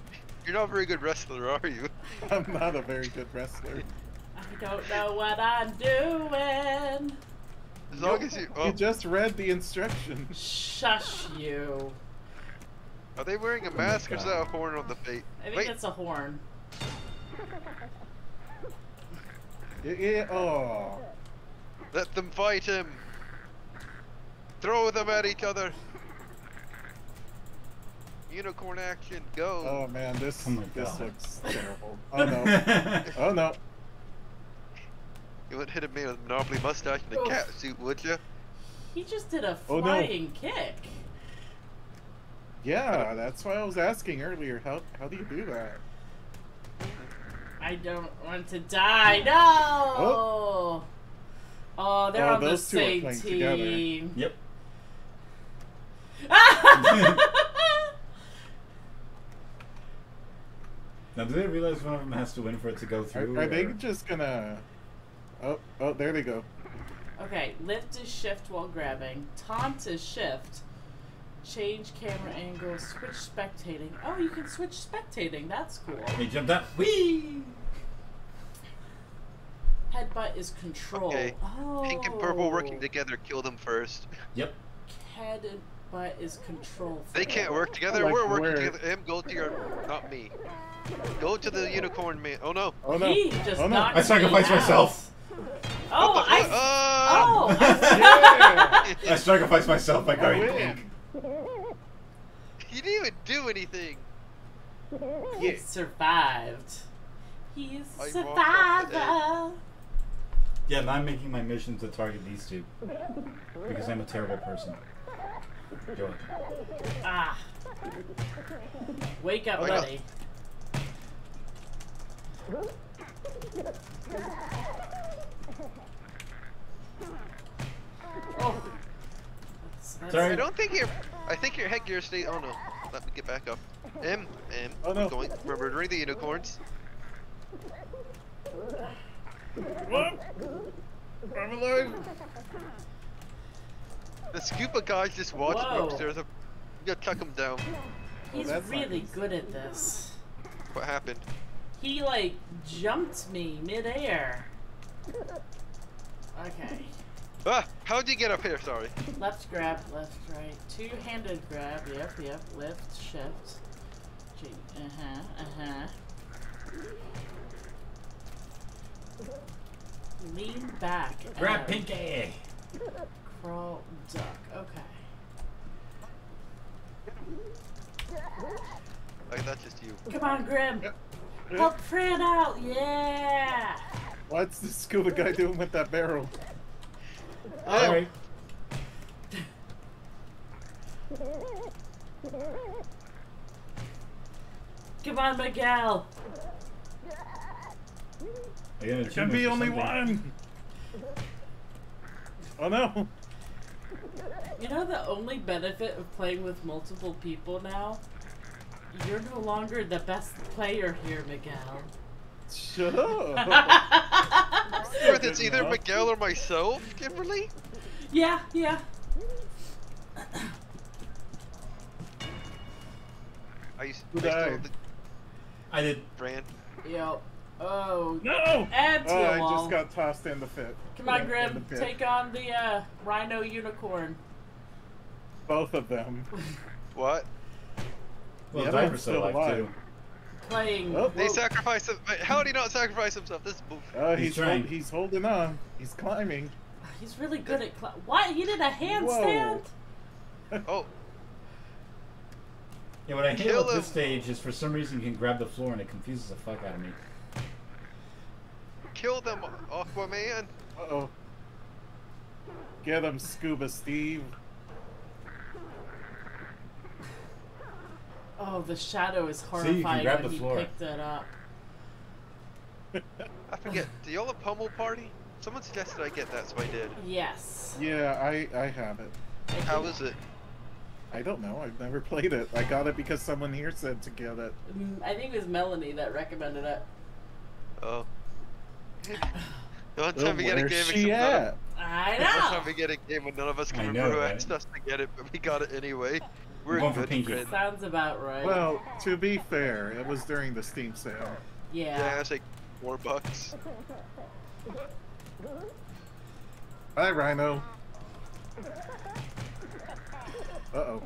L: You're not a very good wrestler, are you?
G: I'm not a very good wrestler.
A: I don't know what I'm doing.
L: As long as you. Oh,
G: You just read the instructions.
A: Shush you.
L: are they wearing a oh
K: my
L: mask or is that a horn on the face?
A: I think
L: Wait,
A: it's a horn.
G: Yeah, yeah. Oh.
L: let them fight him. Throw them at each other. Unicorn action, go.
G: Oh man, this
K: Oh
G: this
K: God.
G: looks terrible. Oh no. Oh no.
L: You wouldn't hit a man with a Monopoly mustache and a
A: oh.
L: cat suit, would you?
A: He just did a
G: Oh, no.
A: flying kick.
G: Yeah, that's why I was asking earlier. How how do you do that?
A: I don't want to die. No. Oh, oh they're
G: Oh,
A: on the
G: those two are
A: same
G: playing together.
A: team.
K: Yep. Now, do they realize one of them has to win for it to go through?
G: Are, are they just gonna? Oh oh, there they go.
A: okay, lift is shift while grabbing. Taunt is shift. Change camera angle. Switch spectating. Oh, you can switch spectating. That's cool.
K: He jumped up. Whee!
A: Headbutt is control.
L: Okay.
A: Oh.
L: Pink and purple working together. Kill them first.
K: Yep.
A: Headbutt is control.
L: They can't work together.
G: Like
L: We're working
G: where?
L: together. Em, go to your, not me. Go to the unicorn man. Oh no.
G: Oh no.
A: He just
G: oh no.
A: knocked
K: I sacrificed
A: me out.
K: myself.
A: Oh,
L: What the
A: I.
L: fuck? Ah!
A: Oh, I
G: Yeah.
K: I sacrificed myself by
G: I
K: going
G: win.
K: pink.
L: He didn't even do anything.
A: He survived. He's a
L: I walked off the
A: survivor.
K: Yeah, and I'm making my mission to target these two. Because I'm a terrible person. Go.
A: Ah. Wake up,
L: I got-
A: buddy. Oh. That's, that's
K: Sorry.
L: I don't think your, I think your headgear stay. Oh no. Let me get back up. M, M.
G: Oh, no.
L: Going, we're murdering the unicorns.
G: What? I'm alive.
L: The scuba guys just watching
A: Whoa.
L: upstairs. You gotta chuck them down.
A: He's
G: that's not
A: really
G: easy.
A: good at this.
L: What happened?
A: He like jumped me midair. Okay.
L: Ah! How'd you get up here? Sorry.
A: Left grab, left right. Two-handed grab. Yep, yep. Lift, shift. G. Uh huh. Uh huh. Lean back.
K: Grab
A: and
K: Pinky!
A: Crawl, duck. Okay.
L: Like that's just you.
A: Come on, Grim. Help Fran out. Yeah.
G: What's the scuba guy doing with that barrel?
K: Alright.
A: Come on, Miguel.
K: I gotta
G: There can be only one. Oh no.
A: You know the only benefit of playing with multiple people now? You're no longer the best player here, Miguel.
G: Shut up.
L: Whether it's either. Miguel or myself, Kimberly.
A: Yeah, yeah.
L: I used
G: Who
L: I
G: died?
L: the
K: I did.
L: brand.
A: Yo. Oh.
G: No.
A: Add to
G: Oh, I just got tossed in the pit.
A: Come on,
G: In the
A: Grim. Take on the uh, Rhino Unicorn.
G: both of them.
L: What?
K: Well,
G: The other
K: Diver's still
G: still
K: alive
G: alive.
K: too.
A: Playing.
G: Oh,
L: They
G: whoa.
L: sacrificed him. How did he not sacrifice himself? This is bullshit.
G: Oh,
K: He's
G: he's
K: trying.
G: hold, he's holding on. He's climbing.
A: He's really good at. Cl- what? He did a handstand?
L: Oh,
K: Yeah, what I hate
L: Kill
K: about this stage is for some reason you can grab the floor and it confuses the fuck out of me.
L: kill them, Aquaman.
G: Uh oh. Get him, Scuba Steve.
A: Oh, the shadow is
K: you can
A: horrifying
K: grab
A: when
K: the
A: he
K: floor.
A: picked it up.
L: I forget. Do y'all have pummel party? Someone suggested I get that, so I did.
A: Yes.
G: Yeah, I I have it.
L: How is it?
G: I don't know. I've never played it. I got it because someone here said to get it.
A: Mm, I think it was Melanie that recommended it.
L: Oh. The one
G: Well,
L: time we get a
G: where's
L: game,
G: she
L: except of-
G: at?
A: I
L: the one time
A: know.
L: we get a game when none of us can
K: I
L: remember
K: know,
L: who
K: right?
L: asked us to get it, but we got it anyway. We're
K: going for
L: good
K: Pinky.
L: friends.
A: Sounds about right.
G: Well, to be fair, it was during the Steam sale.
A: yeah.
L: Yeah, it's like four bucks.
G: Hi, Rhino. Uh oh.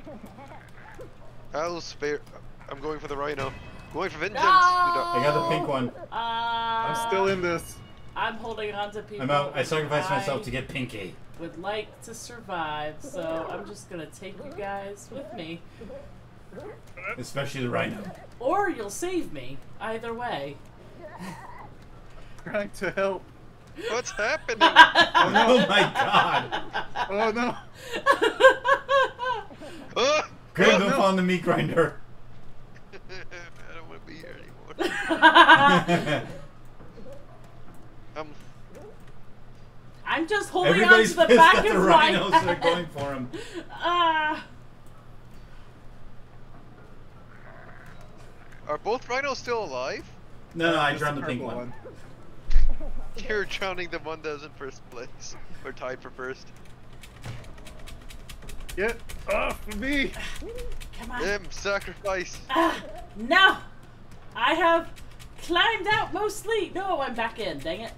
L: I'll spare. I'm going for the rhino. Going for vengeance.
A: No!
K: I got the pink one.
A: Uh,
G: I'm still in this.
A: I'm holding on to people.
K: I'm out. I sacrificed
A: I
K: myself to get Pinky.
A: Would like to survive, so I'm just gonna take you guys with me,
K: Especially the rhino.
A: or you'll save me. Either way.
G: Trying to help.
L: What's happening?
K: Oh, oh my god!
G: Oh no.
L: oh!
K: Grab
G: Oh,
K: them
G: no.
K: on the meat grinder.
L: I don't want to be here anymore. Um,
A: I'm just holding
K: Everybody's
A: on to the back
K: at the
A: of my
K: rhinos that are going for him.
A: Ah.
L: are both rhinos still alive?
K: No, no, I
G: Just
K: drowned
G: the
K: the pink
G: purple
K: one.
L: You're drowning the one that was in first place. Or tied for first.
G: Get off of me.
A: Come on.
L: Him, sacrifice.
A: Ah, no! I have climbed out mostly. No, I'm back in. Dang it.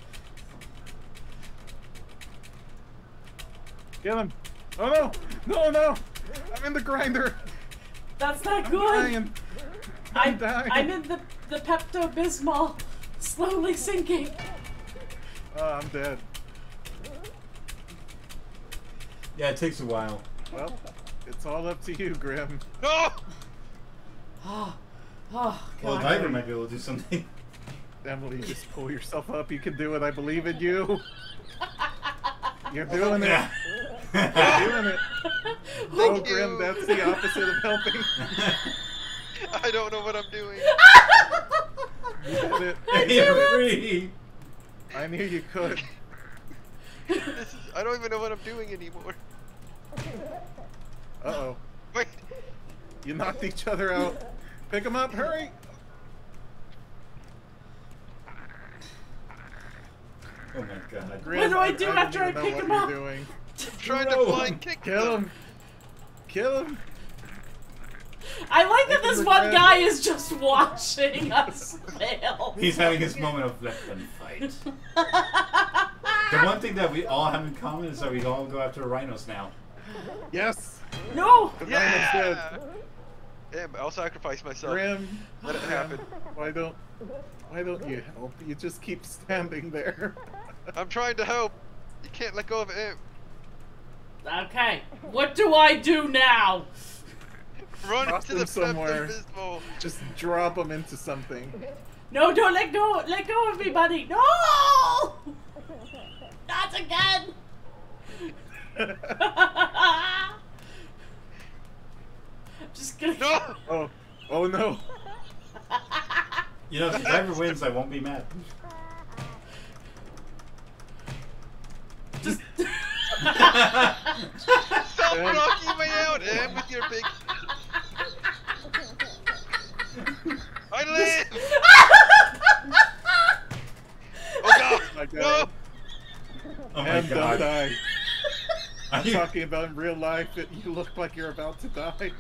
G: Get him! Oh no! No, no! I'm in the grinder!
A: That's not
G: I'm
A: good.
G: dying!
A: I'm,
G: I'm dying!
A: I'm in the, the Pepto Bismol, slowly sinking.
G: Oh, I'm dead.
K: Yeah, it takes a while.
G: Well, it's all up to you, Grim.
L: No!
A: Oh, oh,
K: Well,
A: God.
K: Diver might be able to do something.
G: Emily, just pull yourself up. You can do it. I believe in you. You're doing it. You're doing it. Oh,
L: Thank
G: Grim,
L: you.
G: that's the opposite of helping.
L: I don't know what I'm doing.
G: You did it.
K: You're free.
G: I knew you could.
L: This is, I don't even know what I'm doing anymore.
G: Uh oh.
L: Wait.
G: You knocked each other out. Pick them up, hurry!
K: Oh my god.
G: Grim,
A: do I do
G: don't
A: after I
G: even
A: pick
G: what
A: him
G: you're
A: up?
G: Doing.
L: I'm trying
K: No.
L: to flying kick
G: Kill him! Kill him!
A: I like that this one guy is just watching us fail.
K: He's having his moment of let them fight. The one thing that we all have in common is that we all go after rhinos now.
G: Yes!
A: No!
G: The rhino's dead.
L: Yeah. Damn, I'll sacrifice myself.
G: Grim,
L: Let it happen.
G: why don't why don't you help? You just keep standing there.
L: I'm trying to help. You can't let go of him.
A: Okay, what do I do now?
L: Run
G: Toss
L: to the
G: somewhere. Just drop him into something.
A: No, don't let go! Let go of me, buddy! No! Not again! I'm just gonna.
L: No!
G: Oh, oh no!
K: You know, if Diver wins, I won't be mad.
A: Just.
L: Stop knocking me out, Em, with your big. I live! Oh god!
G: My God.
L: No!
K: Oh my
G: and don't
K: god.
G: die.
K: Are
G: I'm
K: you-
G: talking about in real life that you look like you're about to die.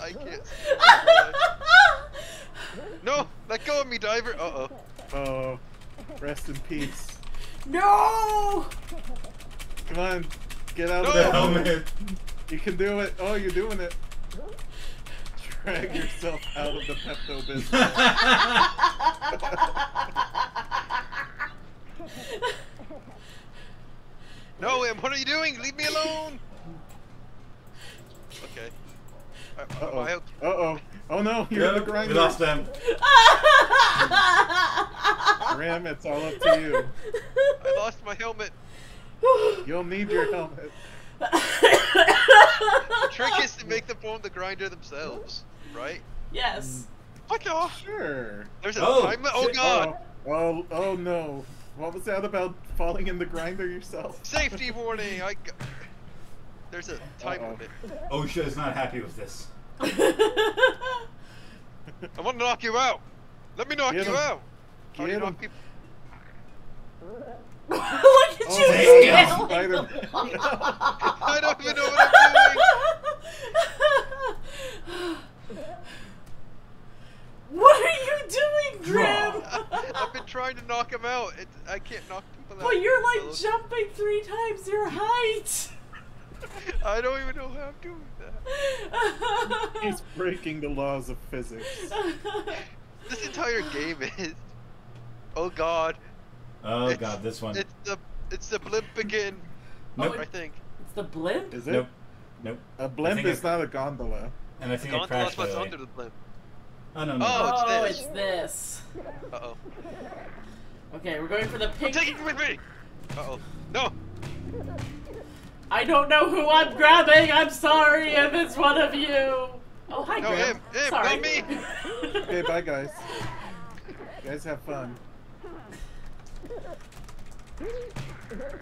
L: I can't. No! Let go of me, diver! Uh oh.
G: Oh, rest in peace.
A: No!
G: Come on, get out
L: No!
G: of
K: The helmet.
G: You can do it. Oh, you're doing it. Drag yourself out of the Pepto business.
L: No, Em, what are you doing? Leave me alone! Okay. I,
G: Uh
L: I,
G: oh. Uh oh. Oh no, you're in the
K: Yep,
G: grinder.
K: we lost them.
G: Ram, it's all up to you.
L: I lost my helmet.
G: You'll need your helmet.
L: The trick is to make them form the grinder themselves, right?
A: yes.
L: Fuck off!
G: Sure.
L: There's a
K: Oh,
L: time. Oh god!
G: Oh, oh, oh no. What was that about falling in the grinder yourself?
L: Safety warning! I. G- There's a time
G: Uh-oh.
L: limit.
K: OSHA is not happy with this.
L: I want to knock you out. Let me knock
G: Get
L: you
G: him.
L: out. How do you
G: Get
L: knock
G: him.
L: people?
A: Look at
G: Oh,
A: you
G: damn.
A: scaling
G: Spider-
A: them.
L: I don't even know what I'm doing.
A: What are you doing, Grim?
L: I've been trying to knock him out. It, I can't knock people out.
A: But you're like jumping three times your height.
L: I don't even know how I'm doing that.
G: He's breaking the laws of physics.
L: This entire game is. Oh god.
K: Oh
L: It's-
K: god, this one.
L: It's the it's the blimp again.
K: Nope.
L: I think.
A: It's the blimp?
G: Is it?
K: Nope. Nope.
G: A blimp is
K: it-
G: not a gondola.
K: And I think it
L: Gondola's
K: crashed
L: what's under the blimp.
K: Oh no no.
L: Oh, it's
A: oh,
L: this.
A: it's this.
L: Uh oh.
A: Okay, we're going for the
L: I'm
A: pink.
L: taking it with me. Uh oh. No.
A: I don't know who I'm grabbing. I'm sorry if it's one of you. Oh, hi,
L: No,
A: Grim.
L: him, him,
A: sorry.
L: not me.
G: Okay, bye guys. You guys have fun.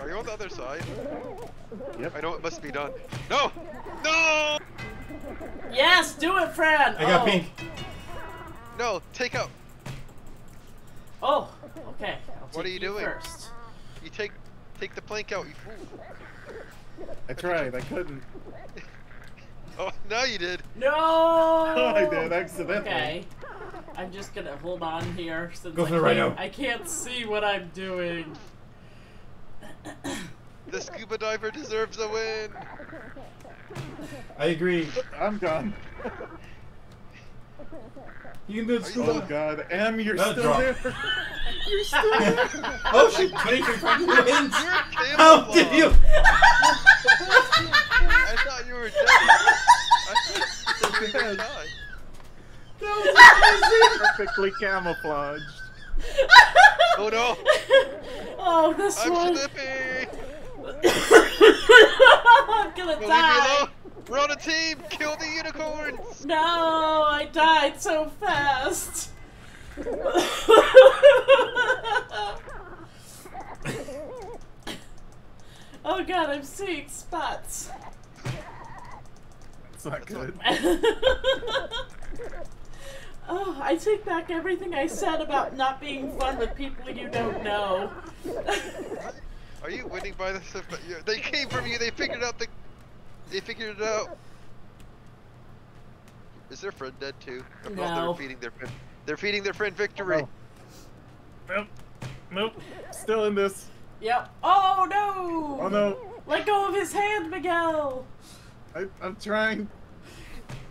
L: Are you on the other side?
G: Yep.
L: I know it must be done. No. No.
A: yes, do it, Fran.
K: I got
A: oh.
K: pink.
L: No. Take out.
A: Oh, okay. I'll
L: What
A: take
L: are you doing?
A: First.
L: You take take the plank out. You fool.
G: I tried. I couldn't.
L: Oh, now you did.
A: No.
G: Oh, I did accidentally.
A: Okay. I'm just gonna hold on here since
K: Go
A: I
K: for the
A: can't-
K: rhino.
A: I can't see what I'm doing.
L: The scuba diver deserves a win.
K: I agree.
G: I'm gone.
K: You can do it,
G: Oh god, M, you're
K: No,
G: still
K: drop.
G: there. You're still there.
K: oh shit! Twenty-three fucking wins.
L: You're
K: How did you?
L: I thought you were dead. I thought you were dead.
G: Perfectly camouflaged.
L: Oh no!
A: Oh, this
L: I'm
A: one. I'm gonna
L: Leave me
A: die.
L: alone! We're on a team! Kill the unicorns!
A: No, I died so fast. oh god, I'm seeing spots.
G: It's not good.
A: oh, I take back everything I said about not being fun with people you don't know.
L: Are you winning by this? They came from you. They figured out the. They figured it out. Is their friend dead too? I thought they
A: No.
L: feeding their friend. They're feeding their friend victory.
G: Nope. Nope. Still in this.
A: Yep. Oh no!
G: Oh no.
A: Let go of his hand, Miguel.
G: I, I'm trying.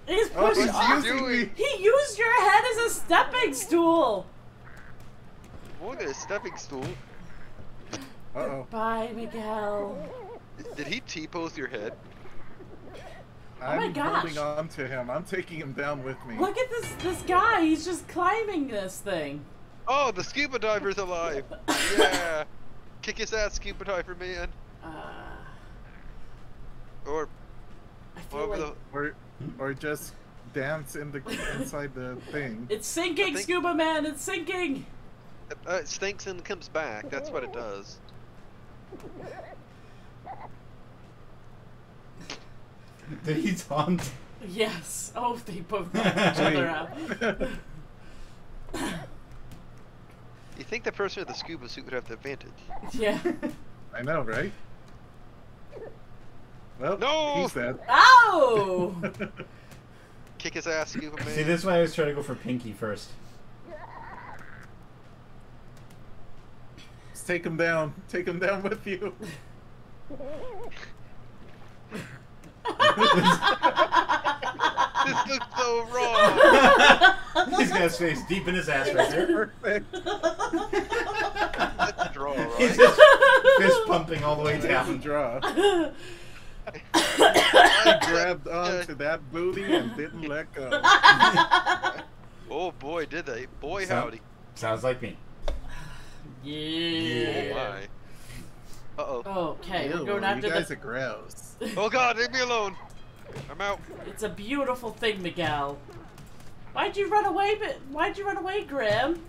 A: He's
G: Oh,
A: pushing
G: he's
A: off.
G: using me.
A: He used your head as a stepping stool.
L: More than a stepping stool.
G: Uh oh.
A: Bye, Miguel.
L: Did he T-pose your head?
A: Oh my
G: I'm
A: gosh.
G: holding on to him. I'm taking him down with me.
A: Look at this this guy. He's just climbing this thing.
L: Oh, the scuba diver's alive. Yeah. Kick his ass, scuba diver man.
A: Uh,
L: Or
A: I feel
L: whatever
A: like
G: Or, or just dance in the inside the thing.
A: it's sinking,
L: think-
A: Scuba Man. It's sinking.
L: Uh, it stinks and comes back. That's what it does.
K: Did he taunt?
A: Yes. Oh, they both knocked each other out.
L: You think the person with the scuba suit would have the advantage?
A: Yeah.
G: I know, right? Well,
L: No!
G: he's dead.
A: Oh!
L: Kick his ass, scuba man.
K: See, this is why I was trying to go for Pinky first.
G: Just take him down. Take him down with you.
L: This looks so wrong.
K: He's got his face deep in his ass right there.
G: Perfect.
L: That's a draw,
K: He's just fist pumping all the way
G: That's a
K: down.
G: draw. I grabbed onto that booty and didn't let go.
L: Oh boy, did they? Boy,
K: So-
L: howdy.
K: Sounds like me.
A: yeah.
L: Oh my. Uh oh.
A: Okay, we're
G: Ew,
A: going
G: you guys
A: the.
G: are gross.
L: Oh god, leave me alone. I'm out.
A: It's a beautiful thing, Miguel. Why'd you run away? But why'd you run away, Grim?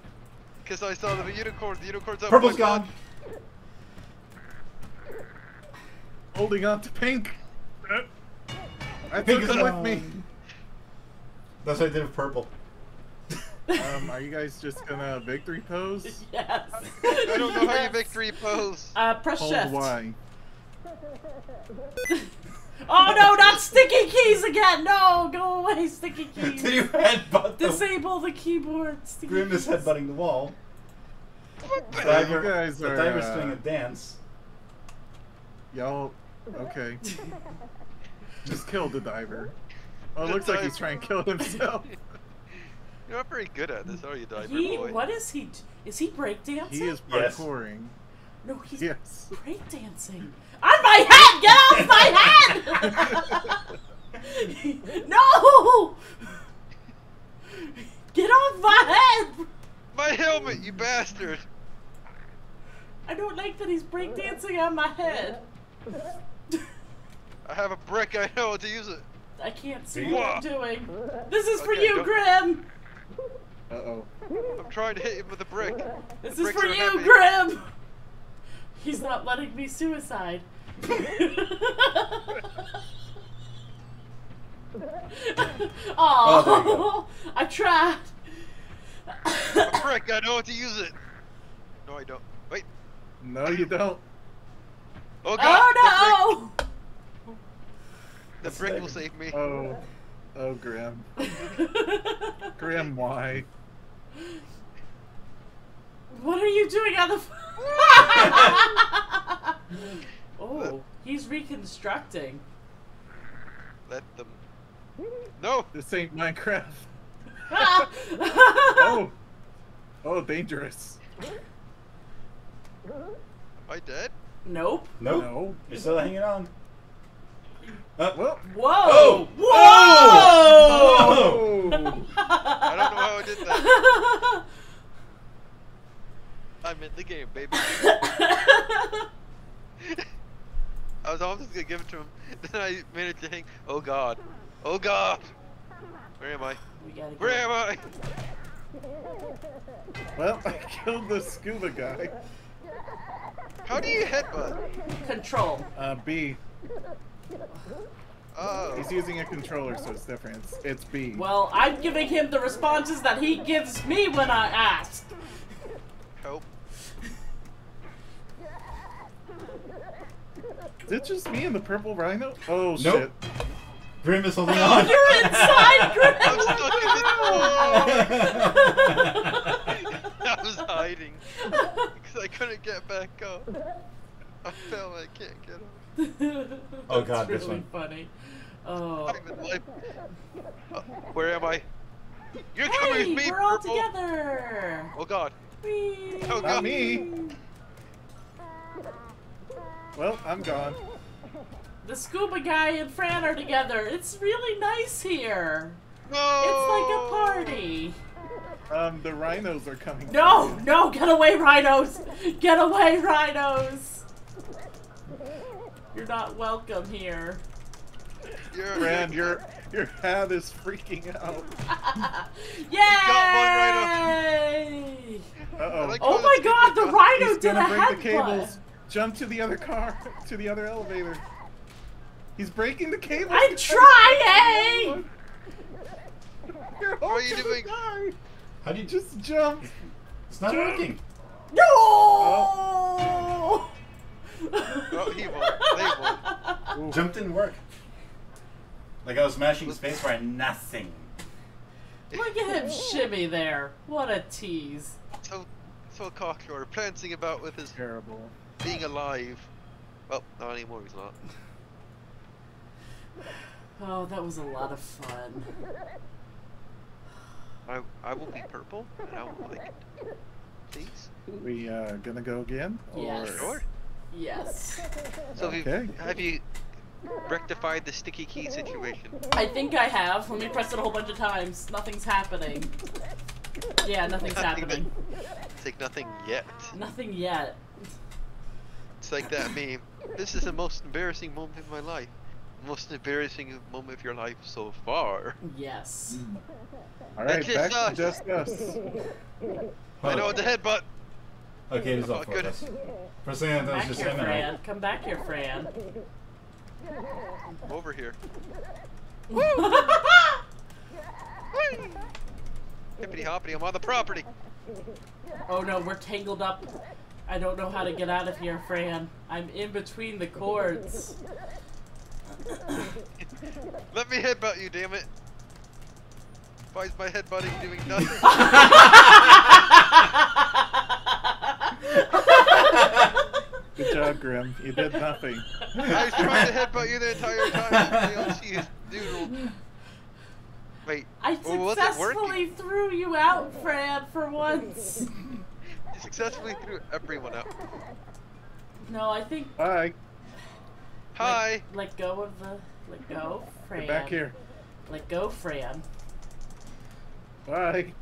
L: Because I saw the unicorn. The unicorn's up.
K: Purple's
L: Oh God.
K: gone.
G: Holding on to pink. I
K: Pink
G: took
K: is
G: with me.
K: That's what I did with purple.
G: Um, are you guys just gonna victory pose?
A: Yes.
L: I don't know how you victory pose.
A: Uh, press
G: Hold
A: shift.
G: Y.
A: Oh no, not sticky keys again! No, go away, sticky keys.
K: Did you headbutt the
A: Disable the keyboard. Sticky
K: Grim is headbutting the wall. The
G: You
K: diver,
G: guys
K: the
G: are,
K: diver's
G: uh,
K: doing a dance.
G: Y'all, okay. Just kill the diver. Oh, it looks like he's trying to kill himself.
L: You're not very good at this, are you, diver
A: He,
L: boy?
A: what is he? Is he breakdancing?
G: He is
K: Yes.
G: parkouring.
A: No, he's
G: Yes.
A: breakdancing. On my head! Get off my head! no! Get off my head!
L: My helmet, you bastard!
A: I don't like that he's breakdancing on my head.
L: I have a brick. I know how to use it.
A: I can't see
L: Whoa.
A: what I'm doing. This is for you,
L: don't-
A: Grim.
G: Uh oh.
L: I'm trying to hit him with a brick.
A: This
L: The
A: is
L: bricks
A: for
L: are
A: you,
L: heavy.
A: Grim. He's not letting me suicide.
K: Oh,
A: oh, I tried.
L: A brick. I know how to use it. No, I don't. Wait.
G: No, you don't.
L: Oh god.
A: Oh
L: The brick, the brick will save me.
G: Oh. Oh, Grim. Grim, why?
A: What are you doing on the? Oh, he's reconstructing.
L: Let them. No!
G: This ain't Minecraft. oh! Oh, dangerous.
L: Am I dead?
A: Nope.
K: Nope.
G: No.
K: You're still hanging on. Uh,
G: Well,
A: Whoa!
K: Oh!
A: Whoa!
L: I don't know how I did that. I'm in the game, baby. I was almost gonna give it to him. Then I managed to hang. Oh god. Oh god. Where am I? Where am I?
G: well, I killed the scuba guy.
L: How do you headbutt?
A: Control.
G: Uh, B.
L: Oh.
G: He's using a controller, so it's different. It's, it's B.
A: Well, I'm giving him the responses that he gives me when I ask.
L: Help.
G: Is it just me and the purple rhino? Oh,
K: Nope.
G: shit.
K: Grim is holding on.
A: You're inside, Grim!
L: I'm stuck in the I was hiding because I couldn't get back up. I fell. I can't get up.
K: Oh,
A: That's
K: God, this
A: really
K: one.
A: funny. Oh.
L: I'm in life. Uh, where am I? You're coming with me,
A: we're all
L: purple.
A: together.
L: Oh god.
A: Whee!
L: Oh
G: Not
L: god.
G: me. Well, I'm gone.
A: The scuba guy and Fran are together. It's really nice here.
L: No.
A: It's like a party.
G: Um, the rhinos are coming.
A: No, no, get away, rhinos! Get away, rhinos! You're not welcome here.
L: You're,
G: Fran, your your hat is freaking out.
A: Yay!
G: Uh oh.
L: like
A: Oh my god, the
L: good.
A: rhino
G: He's
A: did a
G: gonna break the
A: headbutt!
G: cables. Jump to the other car, to the other elevator. He's breaking the cables.
A: I'm trying!
G: You're
L: What are you doing?
G: die.
K: How do you
G: Just jump.
K: It's not working.
A: No!
L: Oh, he won. They won.
K: Jump didn't work. Like I was mashing space and nothing.
A: Look at him shimmy there. What a tease.
L: So, so cocksure, prancing about with his
G: Terrible.
L: being alive. Well, not anymore. He's not.
A: Oh, that was a lot of fun.
L: I, I will be purple, and I will like it. Please.
G: We uh gonna go again?
A: Yes.
G: Or...
L: Sure.
A: Yes.
L: So have
G: Okay.
L: you, have you rectified the sticky key situation?
A: I think I have. Let me press it a whole bunch of times. Nothing's happening. Yeah, nothing's
L: Nothing
A: happening.
L: It's like nothing yet.
A: Nothing yet.
L: It's like that meme. This is the most embarrassing moment of my life. Most embarrassing moment of your life so far.
A: Yes. Mm.
G: All right, back
L: us.
G: to just us.
L: I know the headbutt.
K: Okay, it is
L: Oh,
K: all four
L: good.
K: of us. First thing was
A: Back
K: just
A: here,
K: him
A: Fran.
K: and
A: Come back here, Fran.
L: Over here. Hippity hoppity, I'm on the property.
A: oh no, we're tangled up. I don't know how to get out of here, Fran. I'm in between the cords.
L: Let me headbutt you, damn it. Why is my headbutting doing nothing?
G: Good job, Grim. You did nothing.
L: I was trying to headbutt you the entire time. The LC is doodled. Wait,
A: I
L: well, was it
A: successfully threw you out, Fran, for once.
L: You successfully threw everyone out.
A: No, I think
G: Hi.
L: Hi.
A: let, let go of the let go, Fran.
G: Get back here.
A: Let go, Fran.
G: Bye.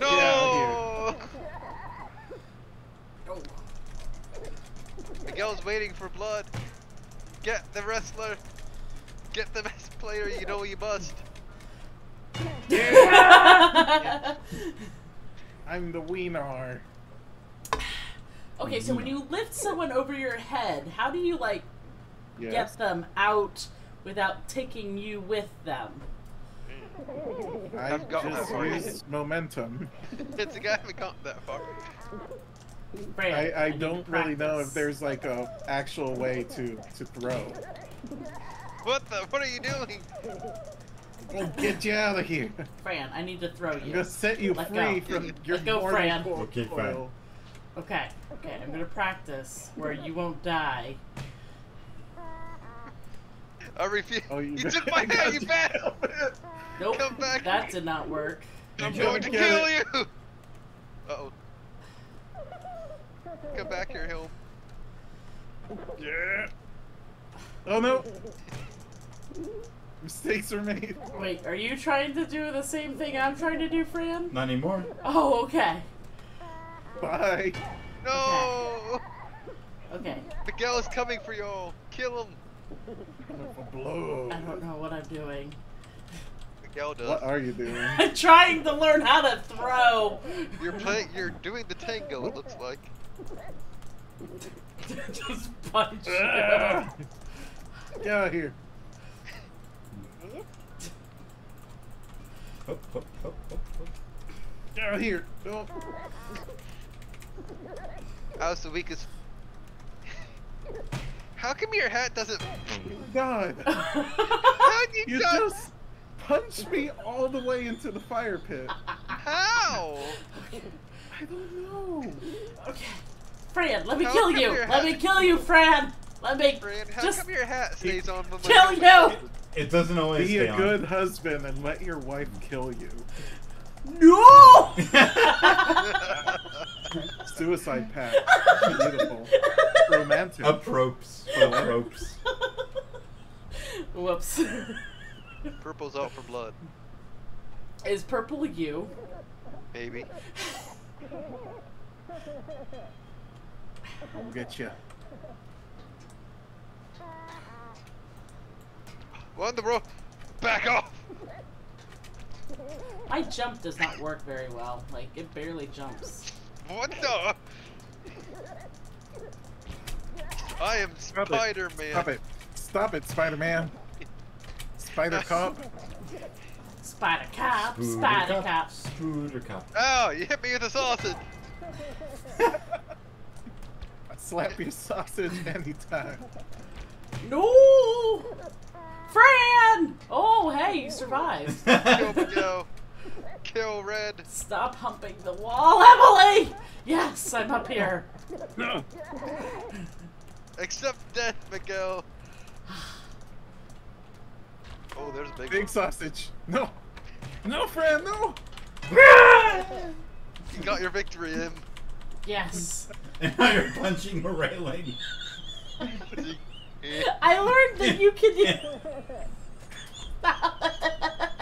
L: No. Miguel's waiting for blood. Get the wrestler. Get the best player. You know you must.
G: I'm the wiener.
A: Okay, so when you lift someone over your head, how do you like
G: Yes.
A: get them out without taking you with them?
G: I
L: I've gotten
G: just
L: that far.
G: momentum.
L: it's a guy haven't gotten that far.
A: Fran,
G: I, I
A: need
G: don't really know if there's like a actual way to to throw.
L: What the? What are you doing?
G: I'll get you out of here.
A: Fran, I need to throw you.
G: I'm gonna set you
A: Let
G: free
A: go.
G: from your
A: Let go,
G: mortal
A: Fran.
G: coil.
K: Okay, Fran.
A: Okay, okay, I'm gonna practice where you won't die.
L: I refuse.
G: Oh, you
L: You took my hand, you bad.
A: Nope,
L: Come back.
A: that did not work.
L: I'm going to kill
G: it.
L: you. Uh oh. Come back here, Hill.
G: Yeah. Oh no. Mistakes are made.
A: Wait, are you trying to do the same thing I'm trying to do, Fran?
K: Not anymore.
A: Oh, okay.
G: Bye.
L: No.
A: Okay.
L: Miguel is coming for y'all. Kill him.
G: Blow.
A: I don't know what I'm doing.
L: Miguel does.
G: What are you doing?
A: I'm trying to learn how to throw.
L: You're playing. You're doing the tango. It looks like.
A: Just punch.
G: Ah. Get out of here.
K: Hop, hop, hop, hop, hop.
G: Get out of here. No.
L: was the weakest? How come your hat doesn't?
G: God.
L: How'd you,
G: You
L: done-
G: just punched me all the way into the fire pit.
L: How?
G: I don't know.
A: Okay. Fran, let me
L: How
A: kill you. Let me kill you, Fran. Let me
L: Fran, how
A: just
L: come your hat stays on when
A: kill you.
K: It doesn't always
G: Be
K: stay
G: a
K: on.
G: good husband and let your wife kill you.
A: No!
G: Suicide pact. Beautiful. Romantic.
K: Apropes. Apropes.
A: Whoops.
L: Purple's out for blood.
A: Is purple you?
L: Maybe.
G: I'll get you.
L: On the road. Back off.
A: My jump does not work very well. Like it barely jumps.
L: What the? I am Spider Man.
G: Stop it. Stop it, Spider-Man. Spider Cop.
A: Spider cop,
K: Scooter
A: spider
K: cop,
A: cop.
K: Scooter cop.
L: Ow! Oh, you hit me with a sausage.
G: I slap your sausage anytime.
A: No! Fran! Oh, hey, you survived.
L: Kill Miguel. Kill Red.
A: Stop humping the wall, Emily! Yes, I'm up here.
G: No.
L: Accept death, Miguel. Oh, there's a big,
G: Big
L: one.
G: sausage. No. No, friend, no.
L: You got your victory in.
A: Yes.
K: And now you're punching a railing.
A: I learned that you can use.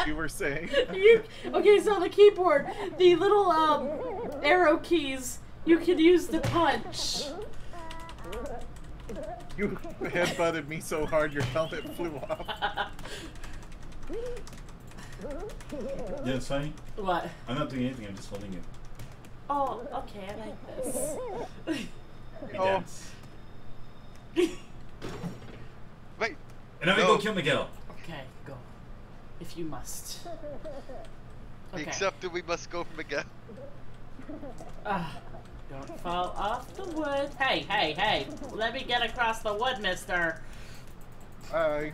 G: You were saying.
A: you okay? So the keyboard, the little um arrow keys, you can use to punch.
G: You headbutted me so hard your helmet flew off.
K: Yeah, it's funny.
A: What?
K: I'm not doing anything. I'm just holding it.
A: Oh, okay, I like this.
K: You
L: Oh.
K: dance.
L: Wait.
K: And now we
L: No.
K: go kill Miguel.
A: Okay, go. If you must. Okay.
L: Except that we must go for Miguel.
A: Ah, don't fall off the wood. Hey, hey, hey! Let me get across the wood, Mister.
G: Hi.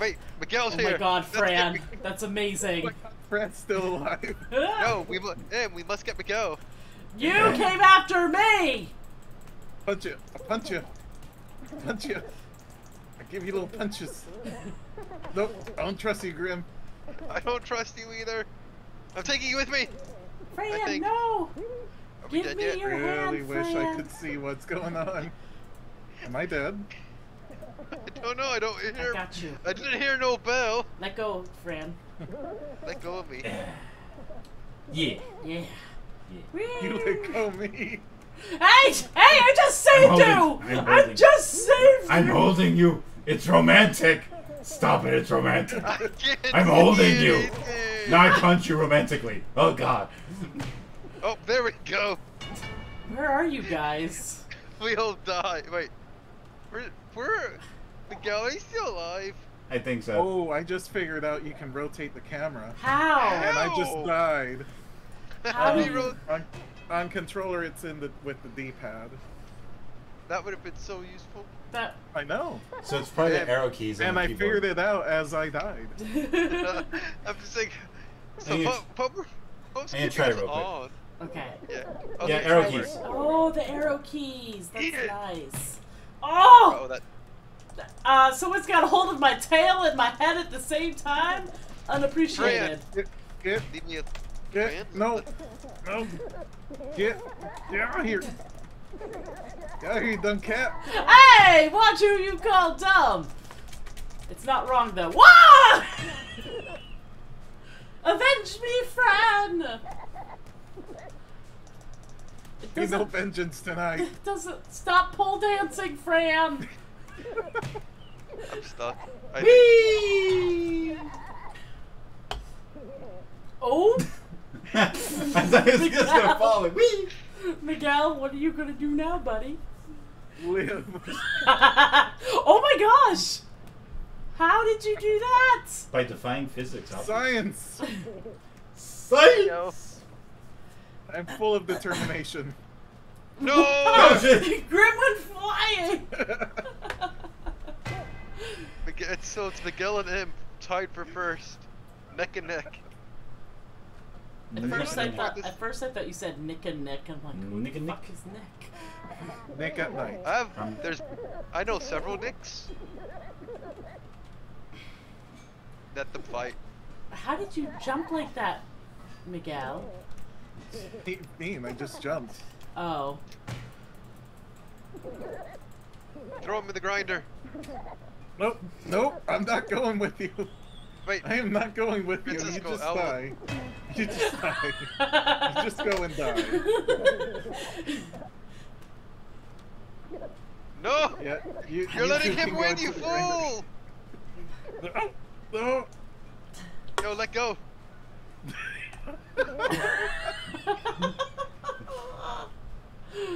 L: Wait, Miguel's
A: Oh
L: here.
A: my God, Fran,
L: get
A: that's amazing.
G: Fran's still alive.
L: no, we must. Eh, we must get Miguel.
A: You came after me.
G: Punch you. I punch you. I Punch you. I give you little punches. Nope. I don't trust you, Grim.
L: I don't trust you either. I'm taking you with me.
A: Fran,
L: think-
A: no!
L: Are we
A: Give
L: dead
A: me
L: yet?
A: your
G: Really
A: hand,
G: wish I could see what's going on. Am I dead?
L: I don't know. I don't hear.
A: I got you.
L: I didn't hear no bell.
A: Let go, Fran.
L: Let go of me.
K: Yeah.
A: Yeah.
G: You let go of me.
A: Hey! Hey! I just saved
K: I'm
A: you!
K: I'm
A: I
K: holding.
A: just saved
K: I'm
A: you!
K: holding you. It's romantic. Stop it. It's romantic.
L: I can't
K: I'm holding you.
L: anything.
K: Now I punch you romantically. Oh God.
L: Oh, there we go.
A: Where are you guys?
L: We all die. Wait. We're. We're. Miguel, are you still alive?
K: I think so.
G: Oh, I just figured out you can rotate the camera.
A: How?
G: And I just died.
A: How
L: do
A: do
L: you
A: you-
L: ro-
G: On, on controller, it's in the with the D-pad.
L: That would have been so useful.
A: That.
G: I know.
K: So it's probably the arrow keys
G: And I
K: keyboard.
G: figured it out as I died.
L: I'm just like. So
K: And you-
L: put, put, put
K: and you try it
L: subtitles
K: real quick.
A: Okay.
L: Yeah.
K: Yeah, arrow keys.
A: Oh, the arrow keys. That's nice. Oh!
L: Oh, that.
A: Uh, someone's got a hold of my tail and my head at the same time? Unappreciated.
G: Get, get,
L: Leave me a.
G: get, no, no, get, get out of here. Get out of here, you dumb cat.
A: Hey! Watch who you call dumb! It's not wrong though. Whoa! Avenge me, Fran! It
G: Be no vengeance tonight.
A: it doesn't stop pole dancing, Fran!
L: I'm stuck. I
A: Whee! Oh!
K: I thought it was just gonna fall. Like, whee!
A: Miguel, what are you gonna do now, buddy?
G: Live.
A: oh my gosh! How did you do that?
K: By defying physics. obviously.
G: Science.
K: Science.
G: I'm full of determination.
L: No!
K: Shit.
A: Grim went flying!
L: It's, so it's Miguel and him tied for first, neck and neck.
A: At first, I thought. At first, I thought you said Nick and Nick. I'm like, who
K: Nick
A: the
K: and
A: fuck is Nick?
G: Nick at night.
L: I have.
K: Um,
L: There's. I know several Nicks. Let them fight.
A: How did you jump like that, Miguel?
G: Me, I just jumped.
A: Oh,
L: Throw him in the grinder.
G: Nope, nope, I'm not going with you.
L: Wait.
G: I am not going with you. You just
L: I'll-
G: die. You just die. You just go and die.
L: No!
G: Yeah, you,
L: You're
G: you
L: letting him win, you fool!
G: No, no.
L: No, let go.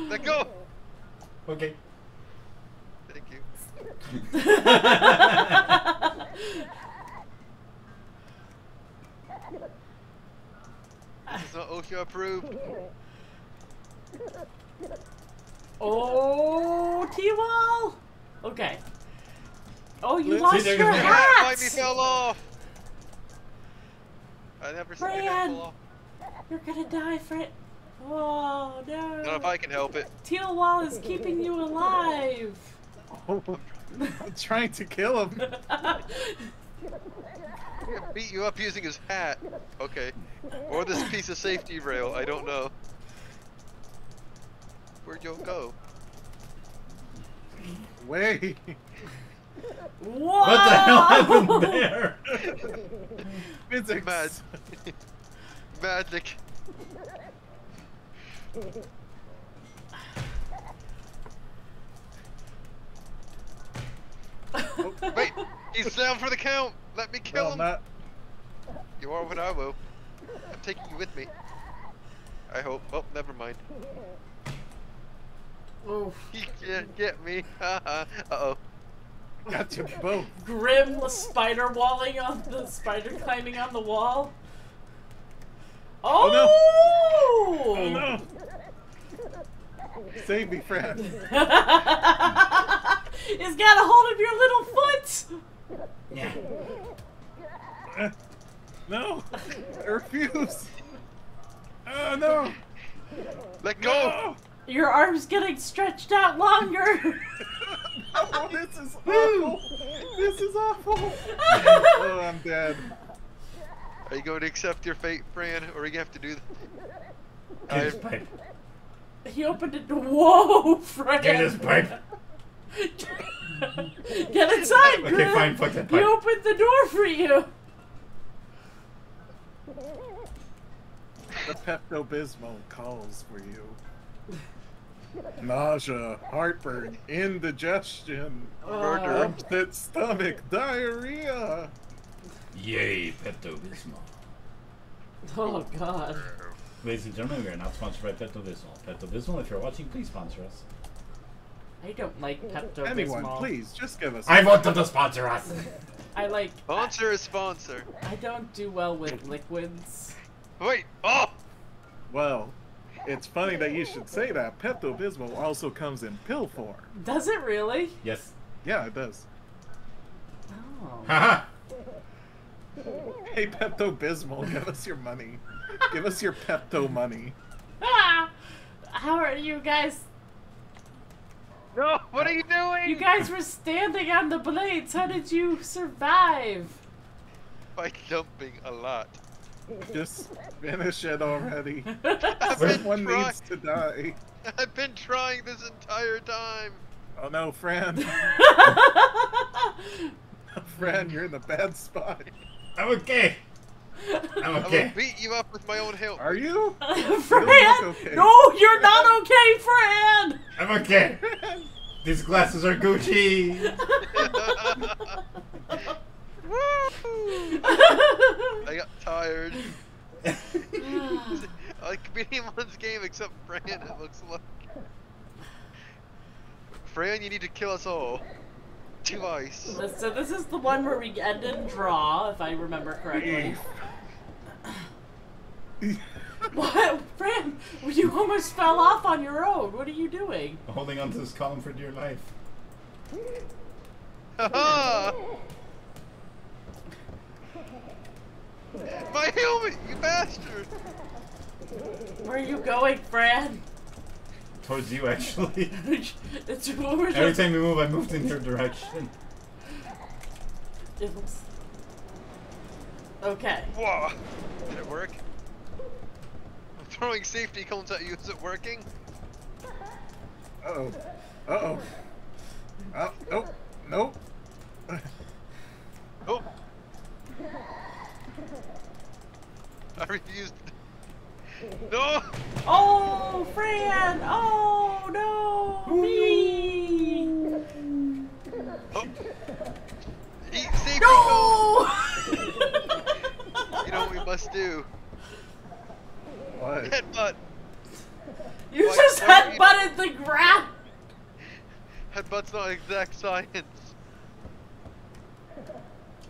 L: Let go.
K: Okay.
L: Thank you. It's not OSHA approved.
A: oh, T-Wall. Okay. Oh, you
G: Let's-
A: lost your
K: goes my
L: My hat
A: hat.
L: finally fell off. I never seen my hat
A: Fran.
L: fall off.
A: You're gonna die, Fred. Oh
L: Not
A: no.
L: if I can help it.
A: Teal Wall is keeping you alive.
G: Oh, I'm trying to kill him.
L: He can beat you up using his hat. Okay. Or this piece of safety rail. I don't know. Where'd you go?
G: Wait.
A: Whoa!
K: What the hell happened there?
G: Physics.
L: Mad. Magic. Wait, he's down for the count. Let me kill
G: No,
L: him.
G: not.
L: You are what I will. I'm taking you with me. I hope. Oh, never mind.
A: Oof.
L: He can't get me. uh oh.
G: Got you both.
A: Grim spider walling on the spider climbing on the wall. Oh!
G: Oh no. Save me, friend.
A: It's got a hold of your little foot.
K: Yeah.
G: Uh, no. I refuse. Oh no.
L: Let go.
G: No.
A: Your arm's getting stretched out longer.
G: Oh, this is awful. This is awful. Oh, I'm dead.
L: Are you going to accept your fate, Fran, or are you gonna have to do? The...
K: Give me this
L: I-
K: pipe.
A: he opened it. Whoa, Fred.
K: Give me this pipe.
A: Get inside,
K: Okay,
A: Grim.
K: fine, fuck that pipe.
A: He opened the door for you.
G: The Pepto Bismol calls for you. Nausea, heartburn, indigestion,
A: Uh,
G: upset stomach, diarrhea.
K: Yay, Pepto Bismol.
A: oh God.
K: Ladies and gentlemen, we are not sponsored by Pepto Bismol. Pepto Bismol, if you're watching, please sponsor us.
A: I don't like Pepto Bismol.
G: Anyone, please, just give us.
K: I want them to sponsor us.
A: I like.
L: Sponsor is sponsor.
A: I don't do well with liquids.
L: Wait. Oh.
G: Well, it's funny that you should say that. Pepto Bismol also comes in pill form.
A: Does it really?
K: Yes.
G: Yeah, it does.
A: Oh.
G: Hey, Pepto Bismol, give us your money. Give us your Pepto money.
A: Ah, how are you guys?
L: No, what are you doing?
A: You guys were standing on the blades. How did you survive?
L: By jumping a lot.
G: Just finish it already.
L: I've been
G: Someone
L: trying.
G: needs to die.
L: I've been trying this entire time.
G: Oh no, Fran. Fran, you're in the bad spot.
K: I'm okay. I'm okay.
L: I
K: okay.
L: will beat you up with my own help.
G: Are you?
A: Fran!
G: okay.
A: No, you're not okay, Fran!
K: I'm okay. These glasses are Gucci.
L: I got tired. I like beating one's game except Fran, it looks like. Fran, you need to kill us all. Twice.
A: So this is the one where we end in draw, if I remember correctly. what, Fran? You almost fell off on your own. What are you doing?
K: Holding onto this column for dear life.
L: Haha! My helmet, you bastard!
A: Where are you going, Fran?
K: Towards you, actually.
A: it's what we're
K: Every time you move, I moved in your direction.
A: It looks- Okay.
L: Whoa! Did it work? I'm throwing safety cones at you. Is it working?
G: Uh oh. Uh oh. Oh, nope. Nope.
L: Oh! I refused. No!
A: Oh, Fran! Oh no! Me!
L: Oh. Eat safety
A: No!
L: cones! You know what we must do?
G: What?
L: Headbutt!
A: You
L: Why-
A: just
L: why don't you-
A: headbutted the ground!
L: Headbutt's not exact science.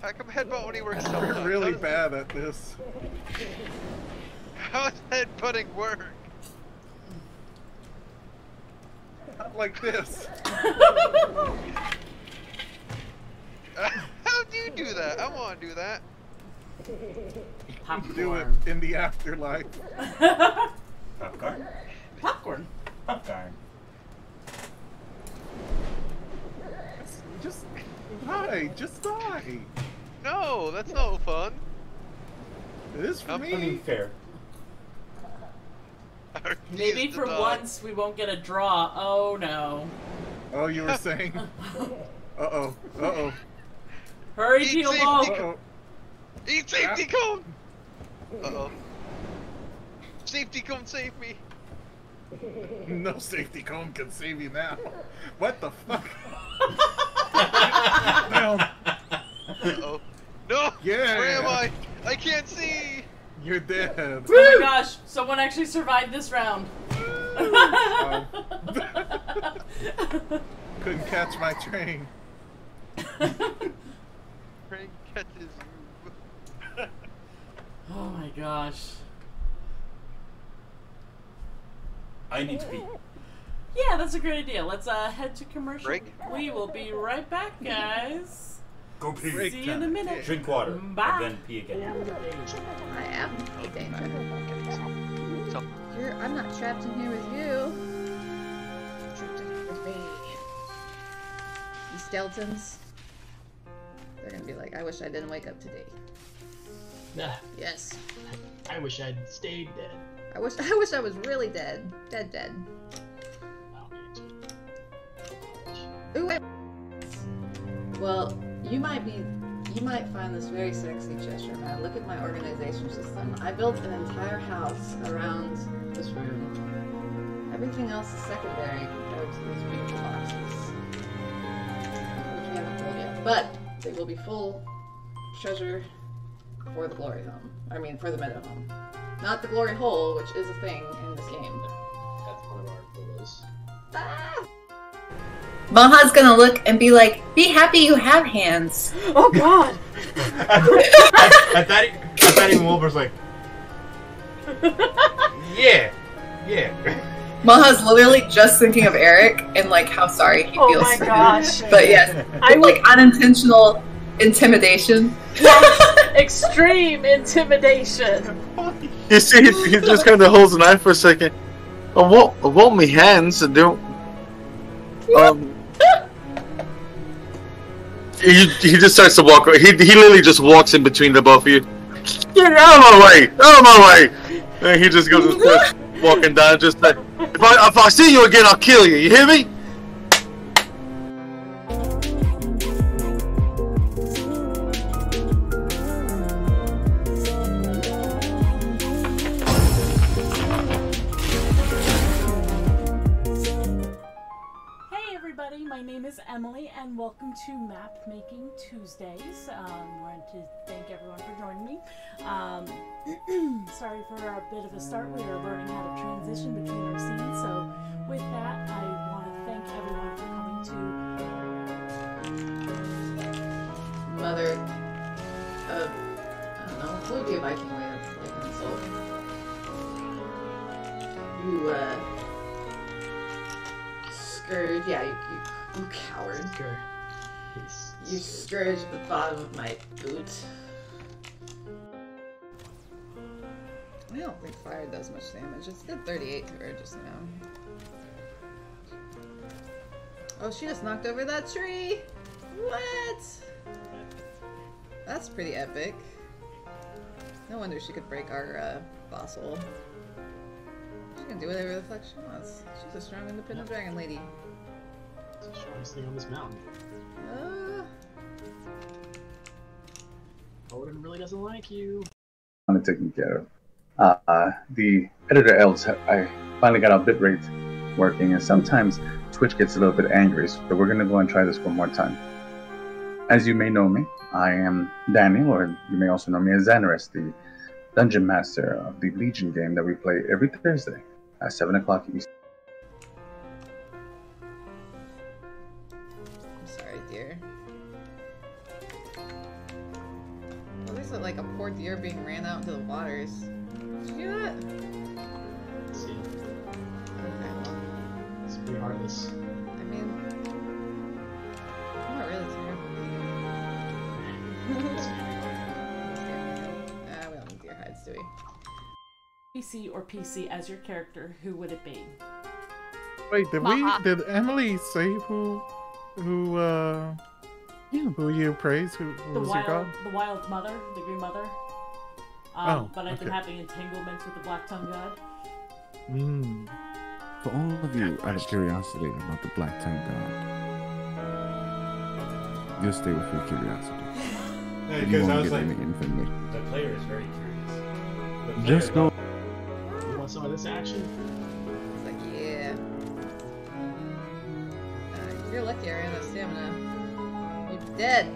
L: How come headbutt only works sometimes?
G: We're really
L: How does-
G: bad at this.
L: How does headbutting work?
G: Not like this.
L: How do you do that? I want to do that.
G: Do it in the afterlife.
K: Popcorn.
A: Popcorn.
K: Popcorn.
G: Just die. Just die.
L: No, that's no fun.
G: It is for
L: I'm
G: me.
K: Funny fair.
A: Maybe for
L: die.
A: once we won't get a draw. Oh no.
G: Oh, you were saying. Uh oh. Uh oh.
A: Hurry,
L: Eat
A: Peel
L: safety
A: Ball.
L: co- Eat safety cone! Uh oh. Safety cone, save me!
G: No safety cone can save you now. What the fuck? Down.
L: Uh oh. No!
G: Yeah.
L: Where am I? I can't see!
G: You're dead.
A: Oh my gosh, someone actually survived this round.
G: Couldn't catch my train.
L: Train catches you.
A: oh my gosh.
K: I need to pee.
A: Yeah, that's a great idea. Let's uh, head to commercial.
L: Break.
A: We will be right back, guys.
K: Go pee.
G: Break
A: See you in a
G: time.
A: minute.
K: Drink water.
A: Bye.
K: And then pee again.
B: I am a danger.
L: So,
B: You're, I'm not trapped in here with you. Trapped in here with me. These skeletons. They're gonna be like, I wish I didn't wake up today.
E: Nah,
B: Yes.
E: I wish I'd stayed dead.
B: I wish I wish I was really dead. Dead dead. Ooh. Well, you might be you might find this very sexy, Cheshire Man. Look at my organization system. I built an entire house around this room. Everything else is secondary compared to these beautiful boxes. Which we haven't pulled yet. But they will be full treasure for the glory home. I mean for the meadow home. Not the glory hole, which is a thing in this game.
E: That's one of our photos.
B: Ah!
M: Maha's gonna look and be like, "Be happy you have hands."
A: Oh God!
C: I thought, he, I thought even Wilbur's like, yeah, yeah.
M: Maha's literally just thinking of Eric and like how sorry he
J: Oh
M: feels.
J: my
M: for him.
J: gosh.
M: But yes,
J: I would-
M: like unintentional intimidation.
J: Extreme intimidation.
D: You see, he, he just kind of holds the knife for a second. I want, I want me hands and don't. Um. He, just starts to walk. He, he literally just walks in between the both of you. Get out of my way! Out of my way! And he just goes and starts walking down. Just like, if I if I see you again, I'll kill you. You hear me?
A: My name is Emily and welcome to Map Making Tuesdays. Um, wanted to thank everyone for joining me. Um, sorry for a bit of a start. We are learning how to transition between our scenes. So with that, I want to thank everyone for coming to
B: Mother of, I don't know, would be a Viking way of like insult? You, uh, scourge, yeah, you, you, you coward. You scourge the bottom of my boot. I don't think fire does much damage. It's did 38 to her just now. Oh, she just knocked over that tree! What? That's pretty epic. No wonder she could break our uh, fossil. She can do whatever the fuck she wants. She's a strong, independent dragon lady.
E: It's the strongest thing on this mountain.
B: Uh,
E: Odin really doesn't like you.
F: wanted taken care of. Uh, uh, the editor elves, I finally got our bitrate working, and sometimes Twitch gets a little bit angry, so we're going to go and try this one more time. As you may know me, I am Danny, or you may also know me as Xanaris, the dungeon master of the Legion game that we play every Thursday at 7 o'clock Eastern.
B: Like a poor deer being ran out into the waters. Did you hear that?
E: See,
B: Okay, well,
E: it's pretty heartless.
B: I mean, I'm not really terrible. Ah, we don't need deer hides, do we?
A: PC or PC as your character. Who would it be?
G: Wait, did
A: Maha.
G: we? Did Emily say who, who, uh, who you praise? Who, who
A: The
G: was your god?
A: wild, the wild mother, the green mother. Um,
G: Oh,
A: but I've been having entanglements with the black tongue god.
G: Mm.
H: For all of you out of curiosity about the Black Tongue God, just stay with your curiosity.
K: Yeah,
H: you
K: because I
H: won't
K: was
H: get
K: like,
H: anything from
K: the player is very curious. The
H: Just go.
E: You want some of this action?
B: It's like, yeah. Uh, you're lucky I ran out of stamina. Dead.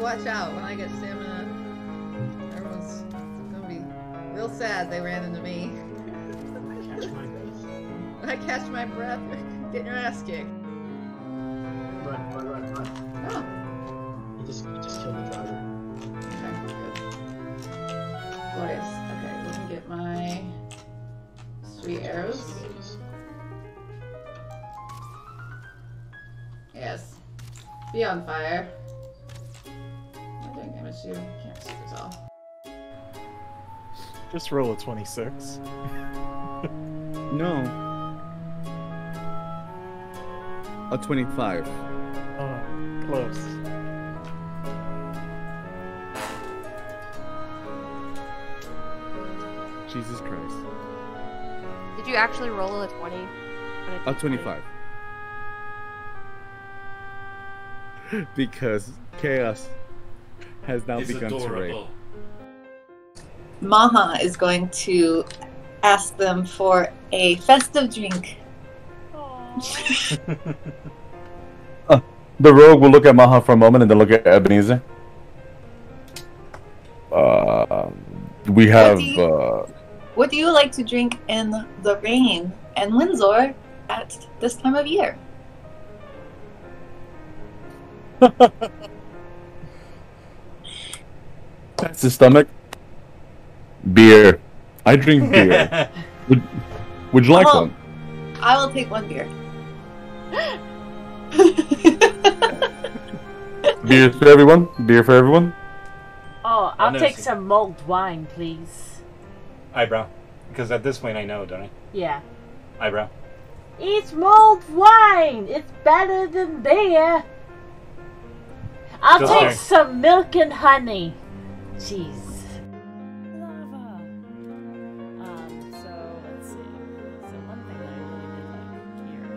B: Watch out when I get stamina. Everyone's gonna be real sad they ran into me.
E: Catch my breath.
B: I catch my breath, get your ass kicked.
E: Run, run, run, run.
B: Oh,
E: You just, you just killed the driver.
B: Be on fire. I'm I doing damage to you? Can't super tell.
G: Just roll a 26.
H: no. A 25.
G: Oh, close.
H: Jesus Christ.
I: Did you actually roll a 20?
H: A 25. because chaos has now
K: It's
H: begun to reign.
M: Maha is going to ask them for a festive drink.
F: The rogue will look at Maha for a moment and then look at Ebenezer. Uh, we have.
M: do you-
F: Uh,
M: What do you like to drink in the rain and Windsor at this time of year?
F: That's the stomach. Beer. I drink beer. would, would you like
M: Oh.
F: one?
M: I will take one beer.
F: Beer for everyone. Beer for everyone.
J: Oh, I'll
N: no,
J: take
N: see.
J: some mulled wine, please.
N: Eyebrow. Because at this point I know, don't I?
J: Yeah.
N: Eyebrow.
J: It's mulled wine. It's better than beer. I'll
N: Just
J: take
N: kidding.
J: some milk and honey. Jeez.
A: Lava. Um, so let's see. So one thing that I really did like here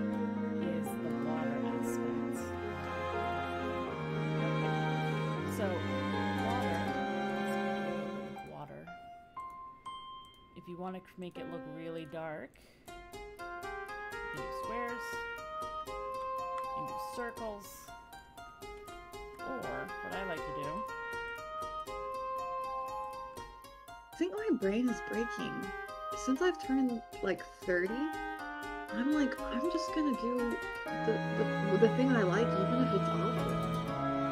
A: is the water aspect. Okay. So water, water. If you want to make it look really dark, you do squares. You do circles. Or what I like to do
B: I think my brain is breaking. Since I've turned like 30, I'm like, I'm just gonna do the, the, the thing I like, even if it's awful.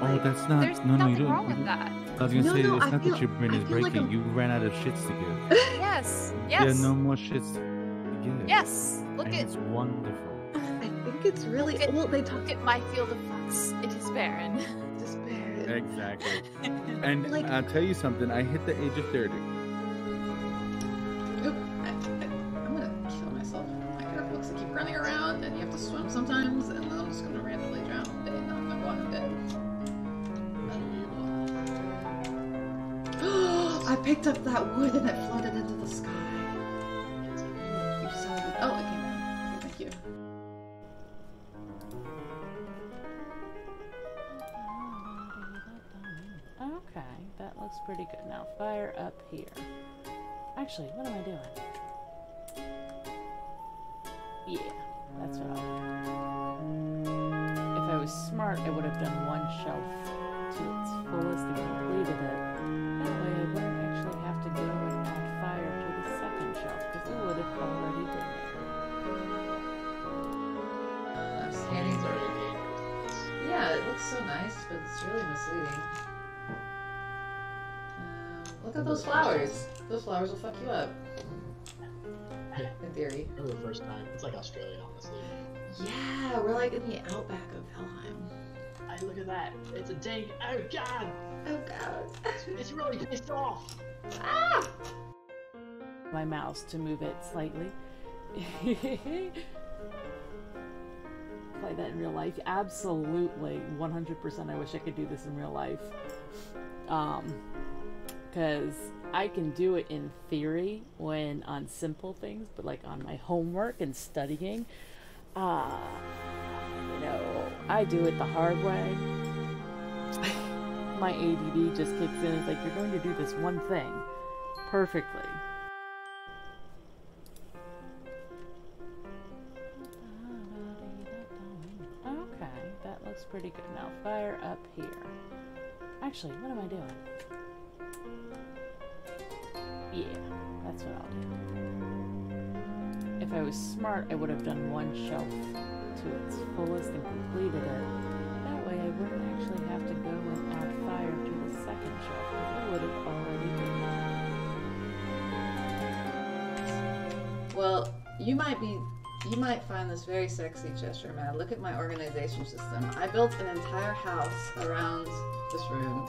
H: Oh, that's not.
I: There's
H: no, no, you don't.
I: wrong with that.
H: I was gonna
B: No,
H: say
B: no,
H: it's
B: I
H: not
B: feel-
H: that your brain is
B: feel like
H: breaking. You ran out of shits to give.
I: Yes. Yes.
H: Yeah,
I: Yes.
H: no more shits to give.
I: Yes. Look
H: And
I: at
H: It's wonderful.
B: I think it's really
I: look at,
B: well. They talk
I: look at my field of flux. It is barren.
H: Exactly. and
B: like,
H: I'll tell you something. I hit the age of
A: 30 looks pretty good. Now fire up here. Actually, what am I doing? Yeah, that's what I'll do. If I was smart, I would have done one shelf to its fullest and completed it. That way I wouldn't actually have to go and add fire to the second shelf, because it would have already been there.
B: Yeah, it looks so nice, but it's really misleading. Look at those flowers. Those flowers will fuck you up. In theory.
E: For the first time. It's like Australia, honestly.
B: Yeah, we're like in the outback of Valheim.
E: I look at that. It's a dang. Oh god.
B: Oh god.
E: It's, it's really pissed off.
B: Ah!
A: My mouse to move it slightly. Play that in real life? Absolutely, 100%. I wish I could do this in real life. Um, because I can do it in theory when on simple things, but like on my homework and studying, uh, you know, I do it the hard way. my ADD just kicks in. It's like you're going to do this one thing perfectly. Okay, that looks pretty good. Now fire up here. Actually, what am I doing? Yeah, that's what I'll do. If I was smart, I would have done one shelf to its fullest and completed it. That way I wouldn't actually have to go and add fire to the second shelf, because it would have already been there.
B: Well, you might be you might find this very sexy, Cheshire Man. Look at my organization system. I built an entire house around this room.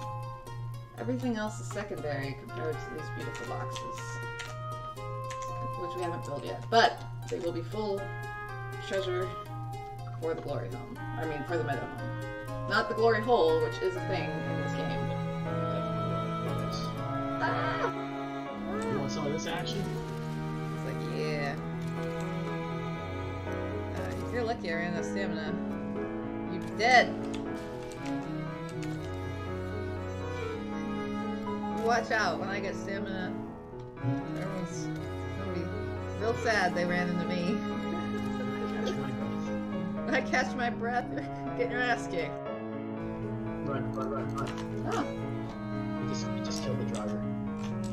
B: Everything else is secondary compared to these beautiful boxes. Which we haven't built yet. But they will be full treasure for the glory home. I mean for the meadow home. Not the glory hole, which is a thing in this game. Ah!
E: You want some of this action?
B: It's like, yeah. Uh, if you're lucky, I ran out of stamina. You're dead. Watch out when I get stamina. Everyone's gonna be real sad they ran into me. When I catch my breath, getting your ass kicked.
E: Run, run, run, run.
B: Oh,
E: We just, we just killed the driver.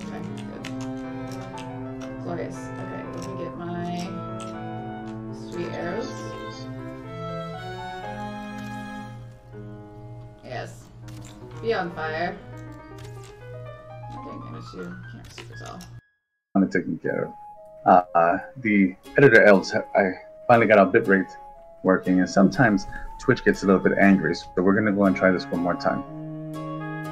B: okay, good. Glorious. Okay, let me get my sweet arrows. Yes. Be on fire. I didn't damage you. Can't super tall.
F: on it taken care of. Uh, uh, the editor elves, I finally got our bitrate working, and sometimes Twitch gets a little bit angry, so we're gonna go and try this one more time.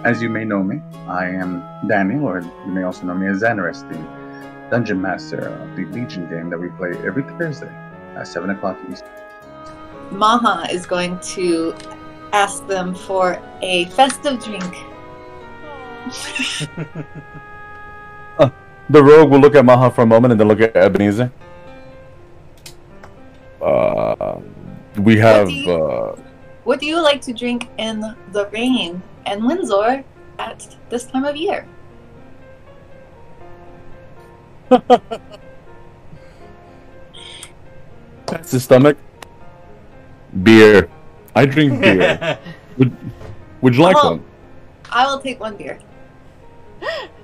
F: as you may know me, I am Danny, or you may also know me as Xanaris, the dungeon master of the Legion game that we play every Thursday at 7 o'clock East.
M: Maha is going to ask them for a festive drink.
F: The rogue will look at Maha for a moment and then look at Ebenezer. Uh, we have.
M: do you-
F: Uh,
M: What do you like to drink in the rain and Windsor at this time of year?
F: That's his stomach. Beer. I drink beer. would, would you like
M: Oh.
F: one?
M: I will take one beer.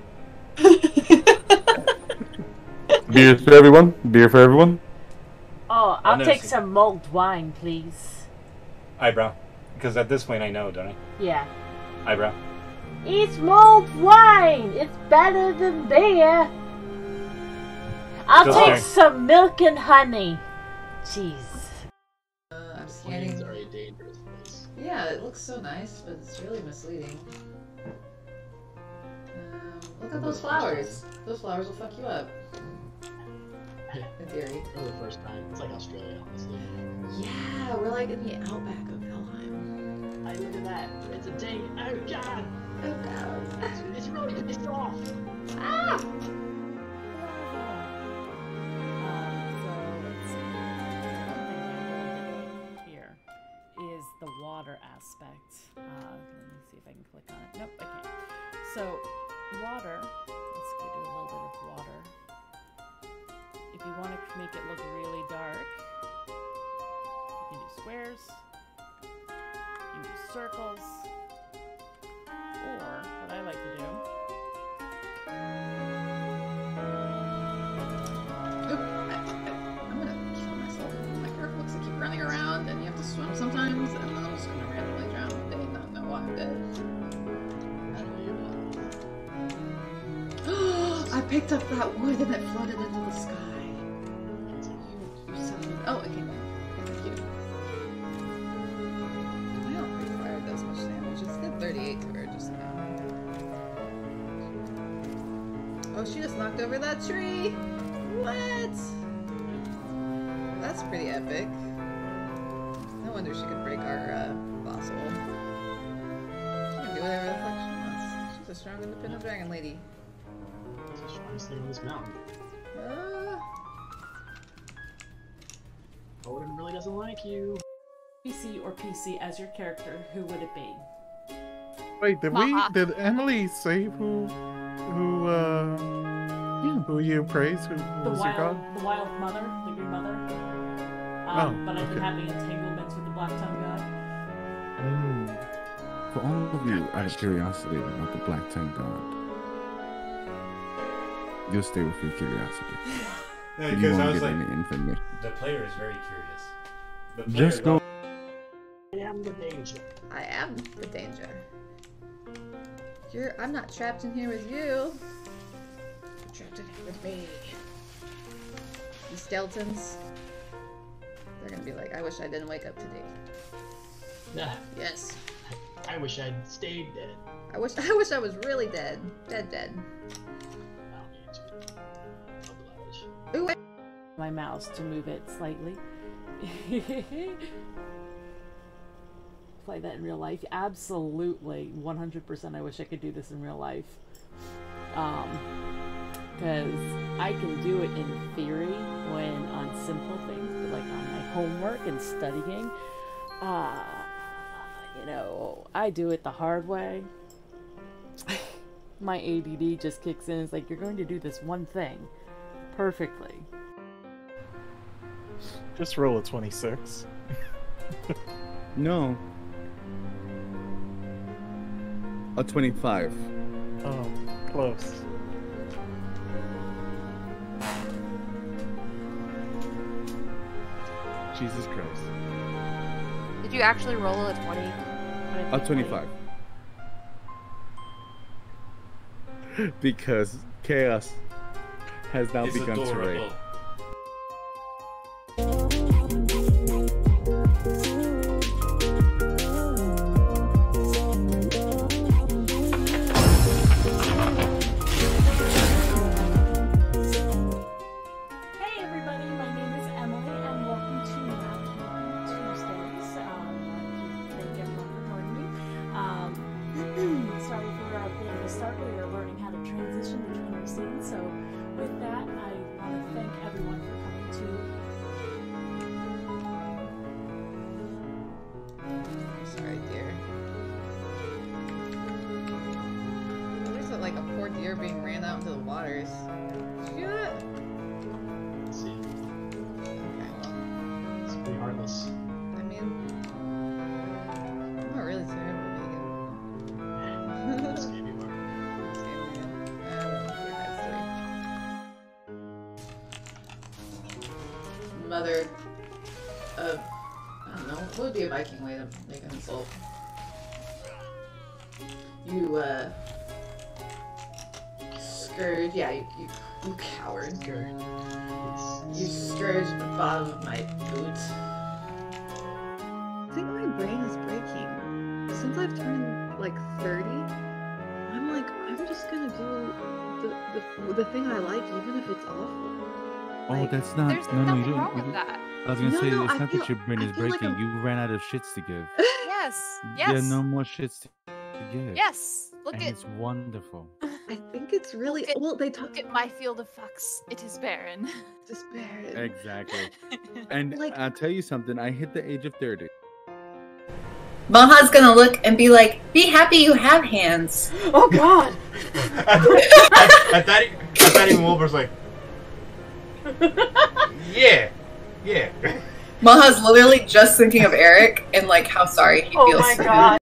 F: Beer for everyone. Beer for everyone.
J: Oh, I'll
N: no,
J: take
N: see-
J: some mulled wine, please.
N: Eyebrow. Because at this point I know, don't I?
J: Yeah.
N: Eyebrow.
J: It's mulled wine. It's better than beer. I'll
N: Just
J: take
N: there.
J: some milk and honey. Jeez.
B: Uh, I'm scanning.
E: Plains are a dangerous place.
B: Yeah, it looks so nice, but it's really misleading. Look at those flowers. Those flowers will fuck you up. In theory.
E: For the first time. It's like Australia, honestly.
B: Yeah, we're like in the outback of Valheim.
E: I look at that. It's a day. Oh god!
B: Oh god.
E: It's, it's really pissed off.
B: Ah!
A: Um, so let's see. One thing I really like here is the water aspect. Uh, let me see if I can click on it. Nope, I can't. So water. Let's do a little bit of water. If you want to make it look really dark, you can do squares. You can do circles. Or what I like to do
B: picked up that wood and it floated into the sky. It's
E: thing on this mountain.
B: Uh,
E: Odin really doesn't like you.
A: PC or PC as your character, who would it be?
G: Wait, did we? Did Emily say who? Who? Uh, who you praise? Who, who
A: The
G: was your
A: wild,
G: god?
A: the wild mother, the green mother. Um,
G: Oh,
A: but I've been
G: okay.
A: having entanglements with the black tongue god.
H: For all of you out of curiosity about the Black Tongue God, you'll stay with your curiosity.
K: Yeah,
H: you
K: I
H: won't
K: was
H: get
K: like,
H: any information.
K: the player is very curious.
H: Just go.
E: I am the danger.
B: I am the danger. You're. I'm not trapped in here with you. You're trapped in here with me. The skeletons. They're gonna be like, I wish I didn't wake up today.
E: Nah,
B: Yes.
E: I wish I'd stayed dead.
B: I wish. I wish I was really dead. Dead. Dead. Ooh.
A: My mouse to move it slightly. Play that in real life? Absolutely, 100%. I wish I could do this in real life. Um, because I can do it in theory when on simple things, but like on my homework and studying, uh, you know, I do it the hard way. my ADD just kicks in. It's like you're going to do this one thing perfectly.
G: Just roll a twenty-six.
H: No. A 25.
G: Oh, close.
H: Jesus Christ.
O: Did you actually roll a 20?
H: A 25. because chaos has now
K: It's
H: begun to reign.
O: Your brain is
B: feel like
O: breaking. You ran out of shits to give.
I: Yes.
O: There are no more shits to give.
I: Yes. Look
O: and
I: at
O: it's wonderful.
B: I think it's really
I: look at,
B: well. They talk
I: look at my field of fucks. It is barren.
B: just barren.
O: Exactly. And
B: Like-
O: I'll tell you something. I hit the age of thirty.
M: Maha's gonna look and be like, "Be happy you have hands."
J: Oh God!
K: I thought he, I thought even Wilbur's like, yeah, yeah.
M: Maha's literally just thinking of Eric and like how sorry he
J: Oh
M: feels
J: my
M: for him.
J: God.